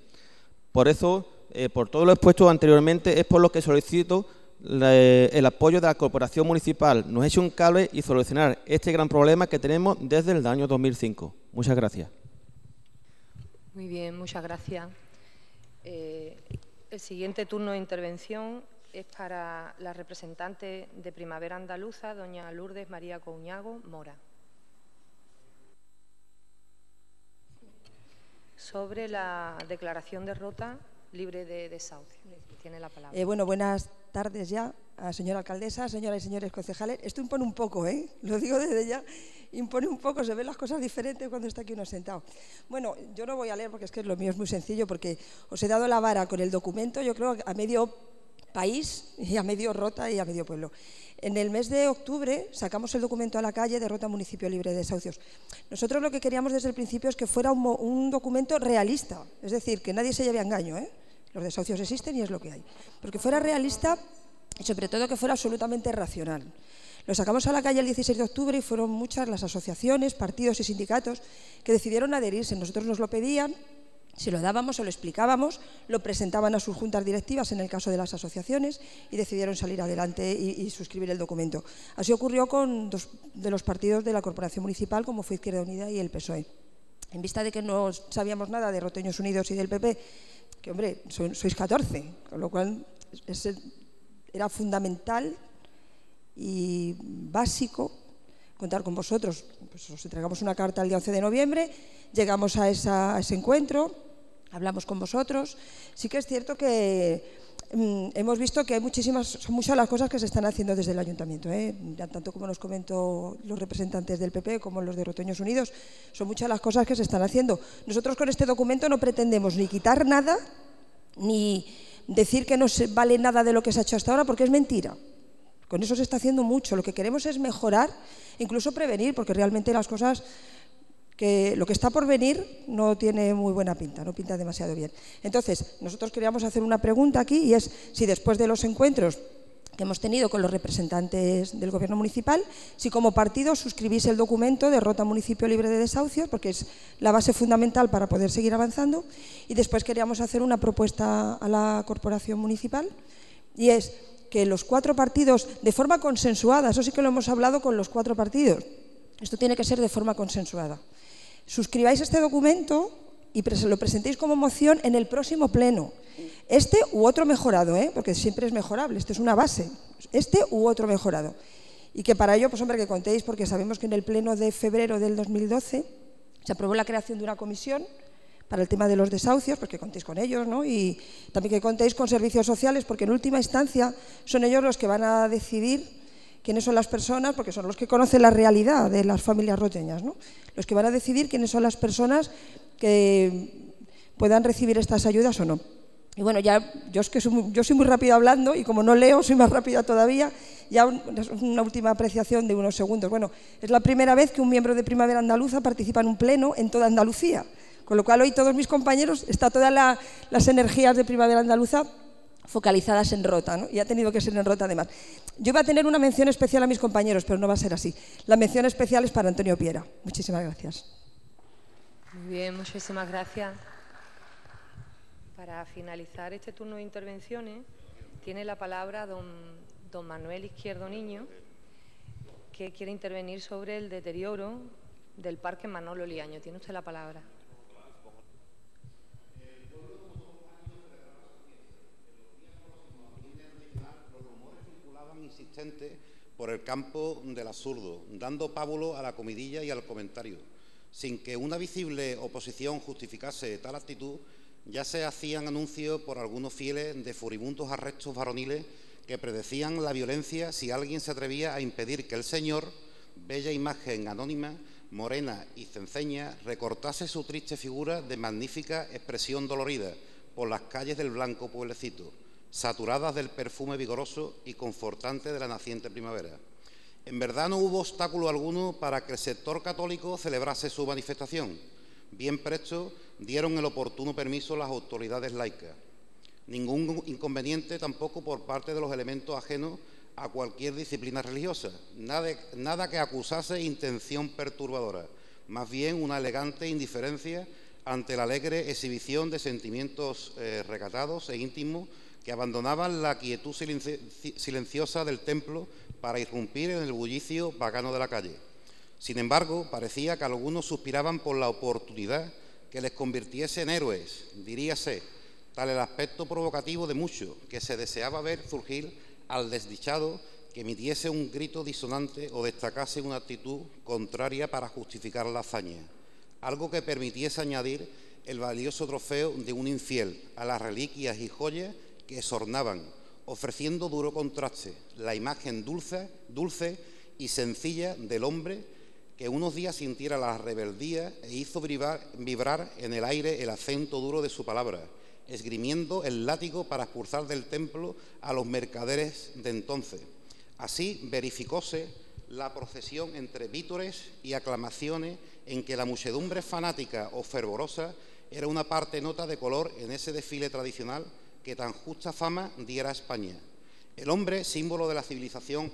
Por eso, eh, por todo lo expuesto anteriormente, es por lo que solicito el apoyo de la Corporación Municipal. Nos eche un cable y solucionar este gran problema que tenemos desde el año 2005. Muchas gracias. Muy bien, muchas gracias. Eh, el siguiente turno de intervención es para la representante de Primavera Andaluza, doña Lourdes María Couñago Mora. Sobre la declaración de rota libre de desahucio. Tiene la palabra. Eh, bueno, buenas tardes ya, a señora alcaldesa, señoras y señores concejales. Esto impone un poco, ¿eh? (laughs) Lo digo desde ya, impone un poco, se ven las cosas diferentes cuando está aquí uno sentado. Bueno, yo no voy a leer porque es que lo mío es muy sencillo, porque os he dado la vara con el documento, yo creo, a medio país y a medio Rota y a medio pueblo. En el mes de octubre sacamos el documento a la calle de Rota Municipio Libre de Desahucios. Nosotros lo que queríamos desde el principio es que fuera un, documento realista, es decir, que nadie se lleve a engaño. ¿eh? Los desahucios existen y es lo que hay. Porque fuera realista y sobre todo que fuera absolutamente racional. Lo sacamos a la calle el 16 de octubre y fueron muchas las asociaciones, partidos y sindicatos que decidieron adherirse. Nosotros nos lo pedían si lo dábamos o lo explicábamos, lo presentaban a sus juntas directivas en el caso de las asociaciones y decidieron salir adelante y, suscribir el documento. Así ocurrió con dos de los partidos de la Corporación Municipal, como fue Izquierda Unida y el PSOE. En vista de que no sabíamos nada de Roteños Unidos y del PP, que hombre, sois 14, con lo cual era fundamental y básico contar con vosotros. Pues os entregamos una carta el día 11 de noviembre, llegamos a, ese encuentro, hablamos con vosotros. Sí que es cierto que mm, hemos visto que hay muchísimas, son muchas las cosas que se están haciendo desde el ayuntamiento, ¿eh? tanto como nos comentó los representantes del PP como los de Rotoños Unidos, son muchas las cosas que se están haciendo. Nosotros con este documento no pretendemos ni quitar nada, ni decir que no se vale nada de lo que se ha hecho hasta ahora, porque es mentira. Con eso se está haciendo mucho. Lo que queremos es mejorar, incluso prevenir, porque realmente las cosas que lo que está por venir no tiene muy buena pinta, no pinta demasiado bien. Entonces, nosotros queríamos hacer una pregunta aquí y es si después de los encuentros que hemos tenido con los representantes del Gobierno municipal, si como partido suscribís el documento de Rota Municipio Libre de Desahucios, porque es la base fundamental para poder seguir avanzando, y después queríamos hacer una propuesta a la Corporación Municipal, y es que los cuatro partidos, de forma consensuada, eso sí que lo hemos hablado con los cuatro partidos, esto tiene que ser de forma consensuada, suscribáis este documento y lo presentéis como moción en el próximo pleno. Este u otro mejorado, ¿eh? porque siempre es mejorable, esto es una base, este u otro mejorado. Y que para ello, pues hombre, que contéis, porque sabemos que en el pleno de febrero del 2012 se aprobó la creación de una comisión para el tema de los desahucios, porque contéis con ellos, ¿no? Y también que contéis con servicios sociales, porque en última instancia son ellos los que van a decidir quiénes son las personas, porque son los que conocen la realidad de las familias roteñas, ¿no? Los que van a decidir quiénes son las personas que puedan recibir estas ayudas o no. Y bueno, ya yo es que soy muy, yo soy muy rápido hablando y como no leo soy más rápida todavía. Ya una última apreciación de unos segundos. Bueno, es la primera vez que un miembro de Primavera Andaluza participa en un pleno en toda Andalucía. Con lo cual hoy todos mis compañeros, está todas las energías de Primavera Andaluza focalizadas en Rota, ¿no? y ha tenido que ser en Rota además. Yo iba a tener una mención especial a mis compañeros, pero no va a ser así. La mención especial es para Antonio Piera. Muchísimas gracias. Muy bien, muchísimas gracias. Para finalizar este turno de intervenciones, tiene la palabra don, don Manuel Izquierdo Niño, que quiere intervenir sobre el deterioro del Parque Manolo Liaño. Tiene usted la palabra. Por el campo del absurdo, dando pábulo a la comidilla y al comentario. Sin que una visible oposición justificase tal actitud, ya se hacían anuncios por algunos fieles de furibundos arrestos varoniles que predecían la violencia si alguien se atrevía a impedir que el Señor, bella imagen anónima, morena y cenceña, recortase su triste figura de magnífica expresión dolorida por las calles del blanco pueblecito, saturadas del perfume vigoroso y confortante de la naciente primavera. En verdad no hubo obstáculo alguno para que el sector católico celebrase su manifestación. Bien presto dieron el oportuno permiso las autoridades laicas. Ningún inconveniente tampoco por parte de los elementos ajenos a cualquier disciplina religiosa. Nada, que acusase intención perturbadora, más bien una elegante indiferencia ante la alegre exhibición de sentimientos eh, recatados e íntimos que abandonaban la quietud silenciosa del templo para irrumpir en el bullicio vagano de la calle. Sin embargo, parecía que algunos suspiraban por la oportunidad que les convirtiese en héroes, diríase, tal el aspecto provocativo de muchos, que se deseaba ver surgir al desdichado que emitiese un grito disonante o destacase una actitud contraria para justificar la hazaña, algo que permitiese añadir el valioso trofeo de un infiel a las reliquias y joyas que sornaban, ofreciendo duro contraste, la imagen dulce, dulce y sencilla del hombre que unos días sintiera la rebeldía e hizo vibrar, en el aire el acento duro de su palabra, esgrimiendo el látigo para expulsar del templo a los mercaderes de entonces. Así verificóse la procesión entre vítores y aclamaciones en que la muchedumbre fanática o fervorosa era una parte nota de color en ese desfile tradicional que tan justa fama diera a España. El hombre, símbolo de la civilización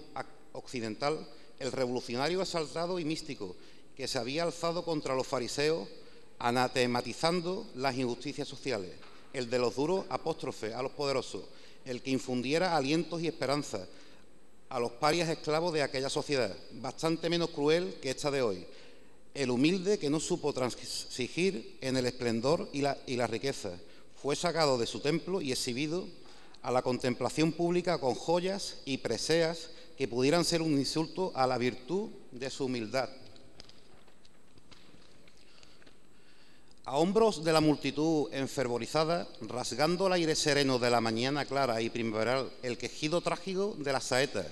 occidental, el revolucionario exaltado y místico que se había alzado contra los fariseos, anatematizando las injusticias sociales, el de los duros apóstrofes a los poderosos, el que infundiera alientos y esperanzas a los parias esclavos de aquella sociedad, bastante menos cruel que esta de hoy, el humilde que no supo transigir en el esplendor y la, y la riqueza, fue sacado de su templo y exhibido a la contemplación pública con joyas y preseas que pudieran ser un insulto a la virtud de su humildad. A hombros de la multitud enfervorizada, rasgando el aire sereno de la mañana clara y primaveral, el quejido trágico de las saetas,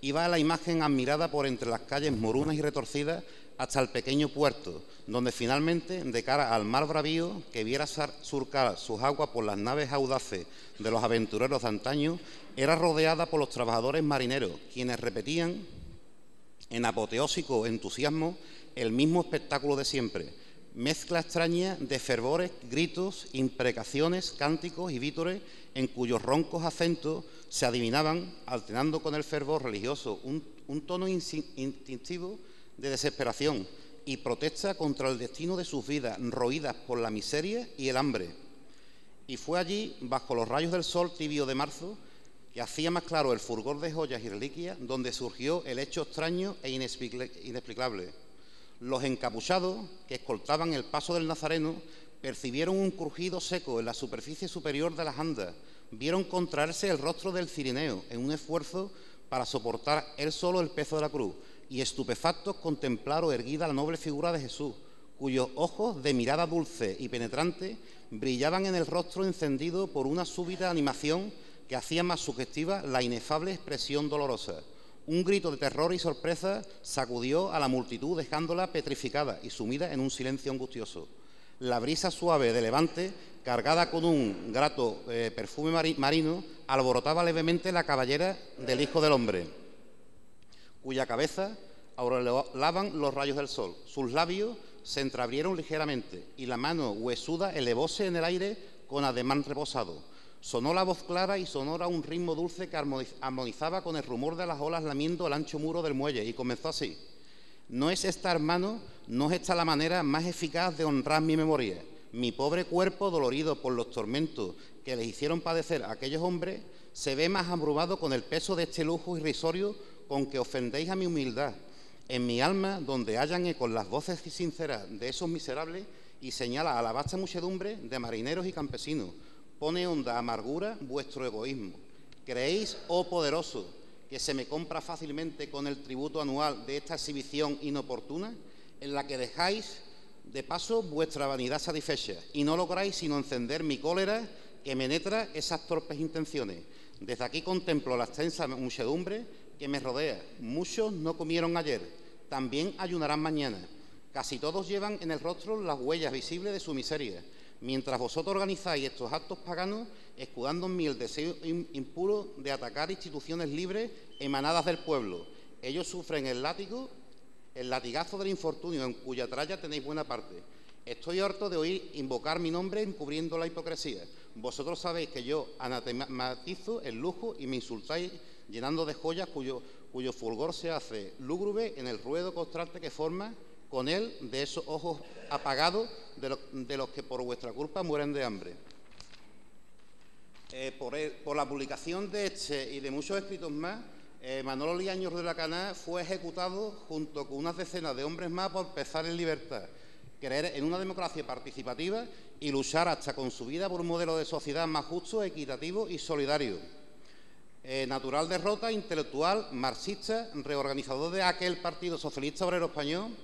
iba la imagen admirada por entre las calles morunas y retorcidas hasta el pequeño puerto, donde finalmente, de cara al mar bravío, que viera surcar sus aguas por las naves audaces de los aventureros de antaño, era rodeada por los trabajadores marineros, quienes repetían en apoteósico entusiasmo el mismo espectáculo de siempre, mezcla extraña de fervores, gritos, imprecaciones, cánticos y vítores en cuyos roncos acentos se adivinaban, alternando con el fervor religioso, un, un tono instintivo de desesperación y protesta contra el destino de sus vidas, roídas por la miseria y el hambre. Y fue allí, bajo los rayos del sol tibio de marzo, que hacía más claro el fulgor de joyas y reliquias, donde surgió el hecho extraño e inexplicable. Los encapuchados que escoltaban el paso del Nazareno percibieron un crujido seco en la superficie superior de las andas, vieron contraerse el rostro del cirineo en un esfuerzo para soportar él solo el peso de la cruz, y estupefactos contemplaron erguida la noble figura de Jesús, cuyos ojos de mirada dulce y penetrante brillaban en el rostro encendido por una súbita animación que hacía más sugestiva la inefable expresión dolorosa. Un grito de terror y sorpresa sacudió a la multitud dejándola petrificada y sumida en un silencio angustioso. La brisa suave de levante, cargada con un grato eh, perfume marino, alborotaba levemente la caballera del Hijo del Hombre cuya cabeza aureolaban los rayos del sol. Sus labios se entreabrieron ligeramente y la mano huesuda elevóse en el aire con ademán reposado. Sonó la voz clara y sonora un ritmo dulce que armonizaba con el rumor de las olas lamiendo el ancho muro del muelle y comenzó así. No es esta, hermano, no es esta la manera más eficaz de honrar mi memoria. Mi pobre cuerpo, dolorido por los tormentos que les hicieron padecer aquellos hombres, se ve más abrumado con el peso de este lujo irrisorio con que ofendéis a mi humildad. En mi alma, donde hayan eco las voces sinceras de esos miserables, y señala a la vasta muchedumbre de marineros y campesinos, pone honda amargura vuestro egoísmo. ¿Creéis, oh poderoso, que se me compra fácilmente con el tributo anual de esta exhibición inoportuna, en la que dejáis de paso vuestra vanidad satisfecha y no lográis sino encender mi cólera que me netra esas torpes intenciones? Desde aquí contemplo la extensa muchedumbre que me rodea. Muchos no comieron ayer, también ayunarán mañana. Casi todos llevan en el rostro las huellas visibles de su miseria mientras vosotros organizáis estos actos paganos, escudando en mí el deseo impuro de atacar instituciones libres emanadas del pueblo. Ellos sufren el látigo, el latigazo del infortunio, en cuya tralla tenéis buena parte. Estoy harto de oír invocar mi nombre encubriendo la hipocresía. Vosotros sabéis que yo anatematizo el lujo y me insultáis llenando de joyas cuyo, fulgor se hace lúgubre en el ruedo constante que forma con él de esos ojos apagados de, los que por vuestra culpa mueren de hambre. Eh, por, la publicación de este y de muchos escritos más, eh, Manolo Liaños de la Cana fue ejecutado junto con unas decenas de hombres más por empezar en libertad, creer en una democracia participativa y luchar hasta con su vida por un modelo de sociedad más justo, equitativo y solidario. Eh, natural derrota, intelectual, marxista, reorganizador de aquel Partido Socialista Obrero Español,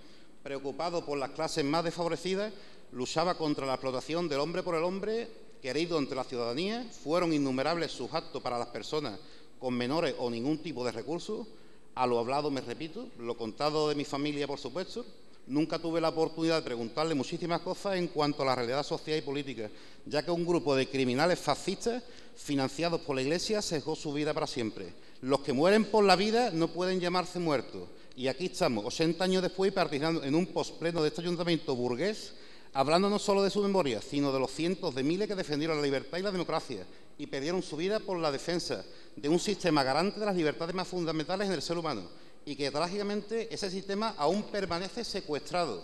preocupado por las clases más desfavorecidas, luchaba contra la explotación del hombre por el hombre, querido entre la ciudadanía, fueron innumerables sus actos para las personas con menores o ningún tipo de recursos, a lo hablado me repito, lo contado de mi familia por supuesto, nunca tuve la oportunidad de preguntarle muchísimas cosas en cuanto a la realidad social y política, ya que un grupo de criminales fascistas financiados por la Iglesia sesgó su vida para siempre. Los que mueren por la vida no pueden llamarse muertos, y aquí estamos, 80 años después, participando en un pospleno de este ayuntamiento burgués, hablando no solo de su memoria, sino de los cientos de miles que defendieron la libertad y la democracia y perdieron su vida por la defensa de un sistema garante de las libertades más fundamentales en el ser humano y que trágicamente ese sistema aún permanece secuestrado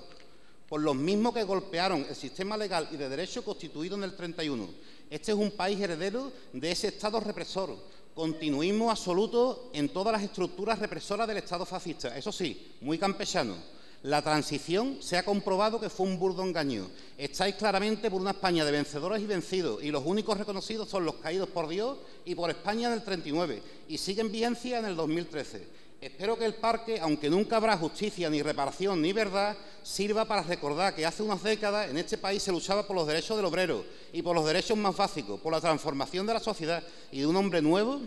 por los mismos que golpearon el sistema legal y de derecho constituido en el 31. Este es un país heredero de ese Estado represor, continuismo absoluto en todas las estructuras represoras del Estado fascista. Eso sí, muy campechano. La transición se ha comprobado que fue un burdo engaño. Estáis claramente por una España de vencedores y vencidos, y los únicos reconocidos son los caídos por Dios y por España del 39, y siguen vigencia en el 2013. Espero que el parque, aunque nunca habrá justicia, ni reparación, ni verdad, sirva para recordar que hace unas décadas en este país se luchaba por los derechos del obrero y por los derechos más básicos, por la transformación de la sociedad y de un hombre nuevo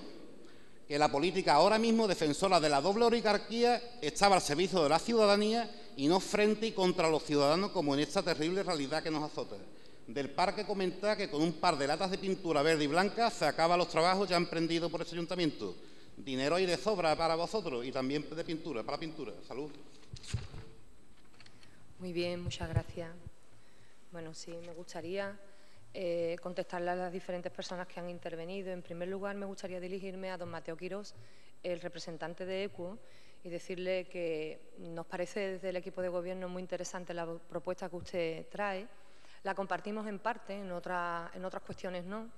que la política ahora mismo defensora de la doble oligarquía estaba al servicio de la ciudadanía y no frente y contra los ciudadanos como en esta terrible realidad que nos azota. Del parque comenta que con un par de latas de pintura verde y blanca se acaban los trabajos ya emprendidos por este ayuntamiento. Dinero hay de sobra para vosotros y también de pintura, para pintura. Salud. Muy bien, muchas gracias. Bueno, sí, me gustaría eh, contestarle a las diferentes personas que han intervenido. En primer lugar, me gustaría dirigirme a don Mateo Quirós, el representante de ECUO, y decirle que nos parece desde el equipo de gobierno muy interesante la propuesta que usted trae. La compartimos en parte, en, en otras cuestiones no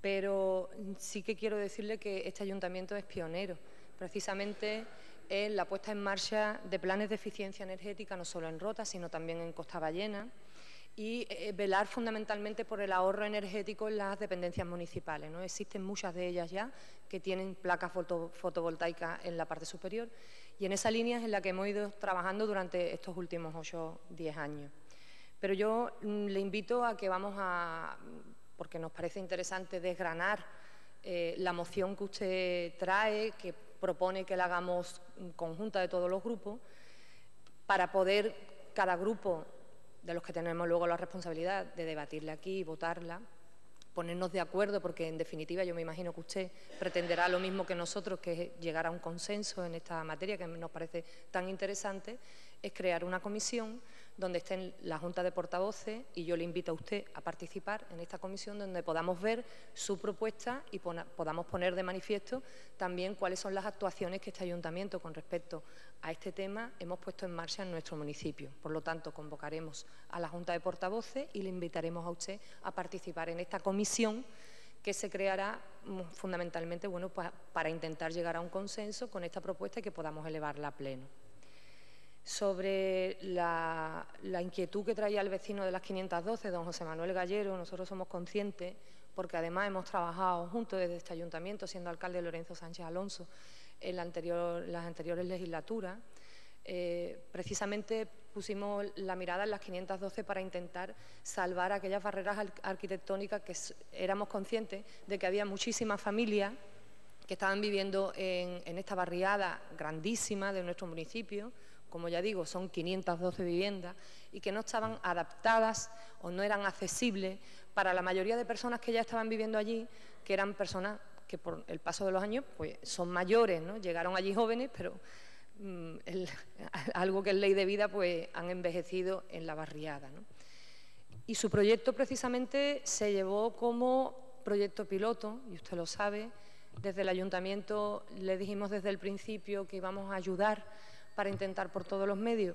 pero sí que quiero decirle que este ayuntamiento es pionero, precisamente en la puesta en marcha de planes de eficiencia energética, no solo en Rota, sino también en Costa Ballena, y eh, velar fundamentalmente por el ahorro energético en las dependencias municipales. ¿no? Existen muchas de ellas ya que tienen placas fotovoltaicas en la parte superior y en esa línea es en la que hemos ido trabajando durante estos últimos 8 o 10 años. Pero yo mm, le invito a que vamos a porque nos parece interesante desgranar eh, la moción que usted trae, que propone que la hagamos conjunta de todos los grupos, para poder cada grupo de los que tenemos luego la responsabilidad de debatirla aquí y votarla, ponernos de acuerdo, porque en definitiva yo me imagino que usted pretenderá lo mismo que nosotros, que es llegar a un consenso en esta materia que nos parece tan interesante, es crear una comisión donde estén la Junta de Portavoces y yo le invito a usted a participar en esta comisión donde podamos ver su propuesta y podamos poner de manifiesto también cuáles son las actuaciones que este ayuntamiento con respecto a este tema hemos puesto en marcha en nuestro municipio. Por lo tanto, convocaremos a la Junta de Portavoces y le invitaremos a usted a participar en esta comisión que se creará mm, fundamentalmente bueno, para intentar llegar a un consenso con esta propuesta y que podamos elevarla a pleno sobre la, inquietud que traía el vecino de las 512, don José Manuel Gallero, nosotros somos conscientes, porque además hemos trabajado juntos desde este ayuntamiento, siendo alcalde Lorenzo Sánchez Alonso, en las anteriores legislaturas. Eh, precisamente pusimos la mirada en las 512 para intentar salvar aquellas barreras arquitectónicas que éramos conscientes de que había muchísimas familias que estaban viviendo en esta barriada grandísima de nuestro municipio, como ya digo, son 512 viviendas, y que no estaban adaptadas o no eran accesibles para la mayoría de personas que ya estaban viviendo allí, que eran personas que por el paso de los años pues, son mayores, ¿no? llegaron allí jóvenes, pero mm, (laughs) algo que es ley de vida pues, han envejecido en la barriada. Y su proyecto precisamente se llevó como proyecto piloto, y usted lo sabe, desde el ayuntamiento le dijimos desde el principio que íbamos a ayudar para intentar por todos los medios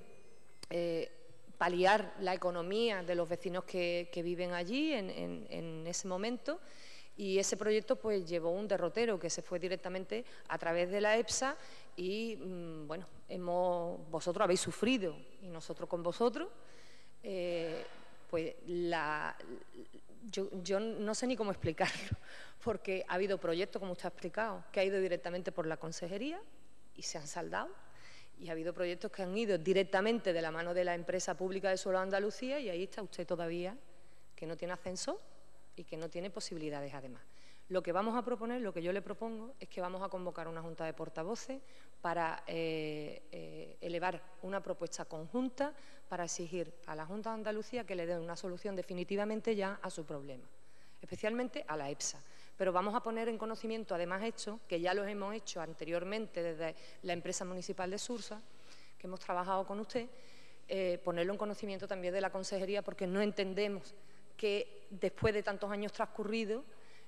eh, paliar la economía de los vecinos que, viven allí en, ese momento y ese proyecto pues llevó un derrotero que se fue directamente a través de la EPSA y mm, bueno, hemos, vosotros habéis sufrido y nosotros con vosotros. Eh, pues la, yo, yo, no sé ni cómo explicarlo, (laughs) porque ha habido proyectos, como usted ha explicado, que ha ido directamente por la consejería y se han saldado y ha habido proyectos que han ido directamente de la mano de la empresa pública de Suelo Andalucía y ahí está usted todavía, que no tiene ascensor y que no tiene posibilidades además. Lo que vamos a proponer, lo que yo le propongo, es que vamos a convocar una junta de portavoces para eh, eh, elevar una propuesta conjunta para exigir a la Junta de Andalucía que le dé una solución definitivamente ya a su problema, especialmente a la EPSA pero vamos a poner en conocimiento, además, esto, que ya lo hemos hecho anteriormente desde la empresa municipal de Sursa, que hemos trabajado con usted, eh, ponerlo en conocimiento también de la consejería, porque no entendemos que después de tantos años transcurridos,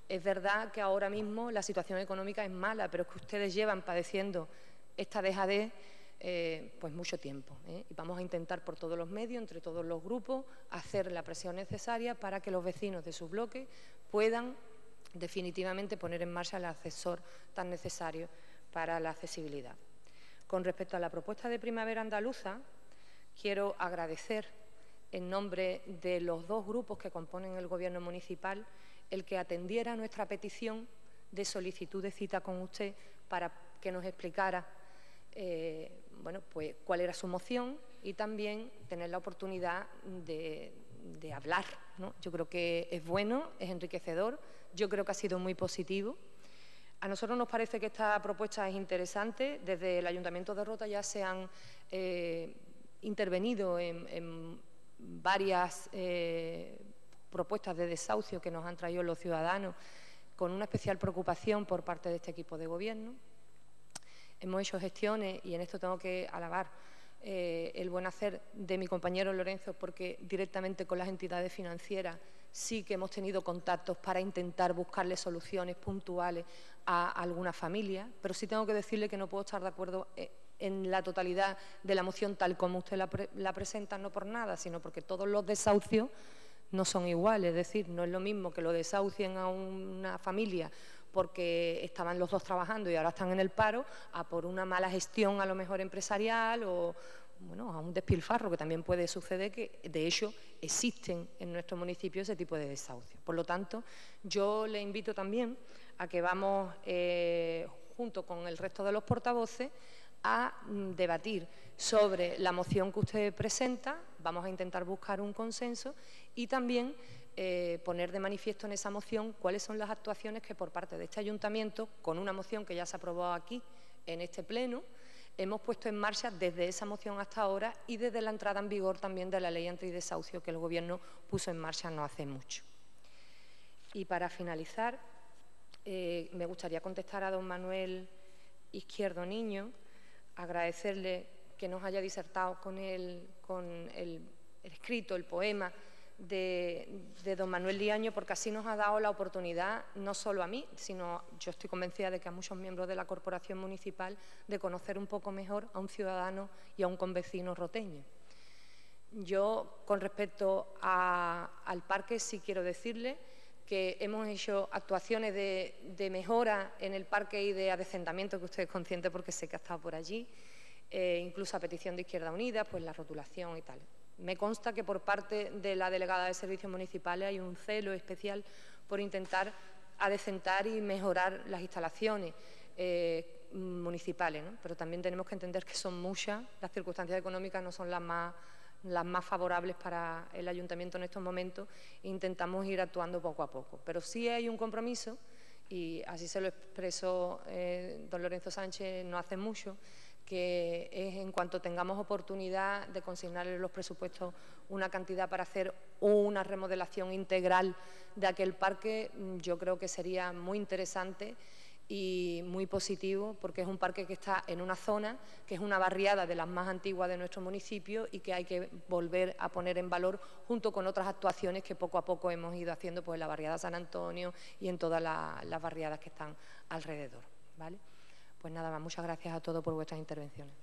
es verdad que ahora mismo la situación económica es mala, pero es que ustedes llevan padeciendo esta dejadez eh, pues mucho tiempo. ¿eh? Y vamos a intentar por todos los medios, entre todos los grupos, hacer la presión necesaria para que los vecinos de su bloque puedan definitivamente poner en marcha el asesor tan necesario para la accesibilidad. Con respecto a la propuesta de Primavera Andaluza, quiero agradecer en nombre de los dos grupos que componen el Gobierno municipal el que atendiera nuestra petición de solicitud de cita con usted para que nos explicara eh, bueno, pues, cuál era su moción y también tener la oportunidad de, hablar. Yo creo que es bueno, es enriquecedor yo creo que ha sido muy positivo. A nosotros nos parece que esta propuesta es interesante. Desde el Ayuntamiento de Rota ya se han eh, intervenido en, varias eh, propuestas de desahucio que nos han traído los ciudadanos con una especial preocupación por parte de este equipo de gobierno. Hemos hecho gestiones y en esto tengo que alabar eh, el buen hacer de mi compañero Lorenzo porque directamente con las entidades financieras sí que hemos tenido contactos para intentar buscarle soluciones puntuales a alguna familia, pero sí tengo que decirle que no puedo estar de acuerdo eh, en la totalidad de la moción tal como usted la, presenta, no por nada, sino porque todos los desahucios no son iguales, es decir, no es lo mismo que lo desahucien a una familia porque estaban los dos trabajando y ahora están en el paro, a por una mala gestión a lo mejor empresarial o, bueno, a un despilfarro que también puede suceder, que de hecho existen en nuestro municipio ese tipo de desahucios. Por lo tanto, yo le invito también a que vamos, eh, junto con el resto de los portavoces, a mm, debatir sobre la moción que usted presenta, vamos a intentar buscar un consenso y también eh, poner de manifiesto en esa moción cuáles son las actuaciones que por parte de este ayuntamiento, con una moción que ya se aprobó aquí en este pleno, hemos puesto en marcha desde esa moción hasta ahora y desde la entrada en vigor también de la ley antidesahucio que el Gobierno puso en marcha no hace mucho. Y para finalizar, eh, me gustaría contestar a don Manuel Izquierdo Niño, agradecerle que nos haya disertado con el, con el escrito, el poema de, don Manuel Liaño, porque así nos ha dado la oportunidad, no solo a mí, sino yo estoy convencida de que a muchos miembros de la corporación municipal, de conocer un poco mejor a un ciudadano y a un convecino roteño. Yo, con respecto al parque, sí quiero decirle que hemos hecho actuaciones de, mejora en el parque y de adecentamiento, que usted es consciente porque sé que ha estado por allí, eh, incluso a petición de Izquierda Unida, pues la rotulación y tal. Me consta que por parte de la delegada de Servicios Municipales hay un celo especial por intentar adecentar y mejorar las instalaciones eh, municipales, pero también tenemos que entender que son muchas, las circunstancias económicas no son las más, las más favorables para el ayuntamiento en estos momentos e intentamos ir actuando poco a poco. Pero sí hay un compromiso, y así se lo expresó eh, don Lorenzo Sánchez no hace mucho, que es en cuanto tengamos oportunidad de consignarle los presupuestos una cantidad para hacer una remodelación integral de aquel parque, mm, yo creo que sería muy interesante y muy positivo porque es un parque que está en una zona que es una barriada de las más antiguas de nuestro municipio y que hay que volver a poner en valor junto con otras actuaciones que poco a poco hemos ido haciendo pues, en la barriada San Antonio y en todas las barriadas que están alrededor. ¿vale? Pues nada más, muchas gracias a todos por vuestras intervenciones.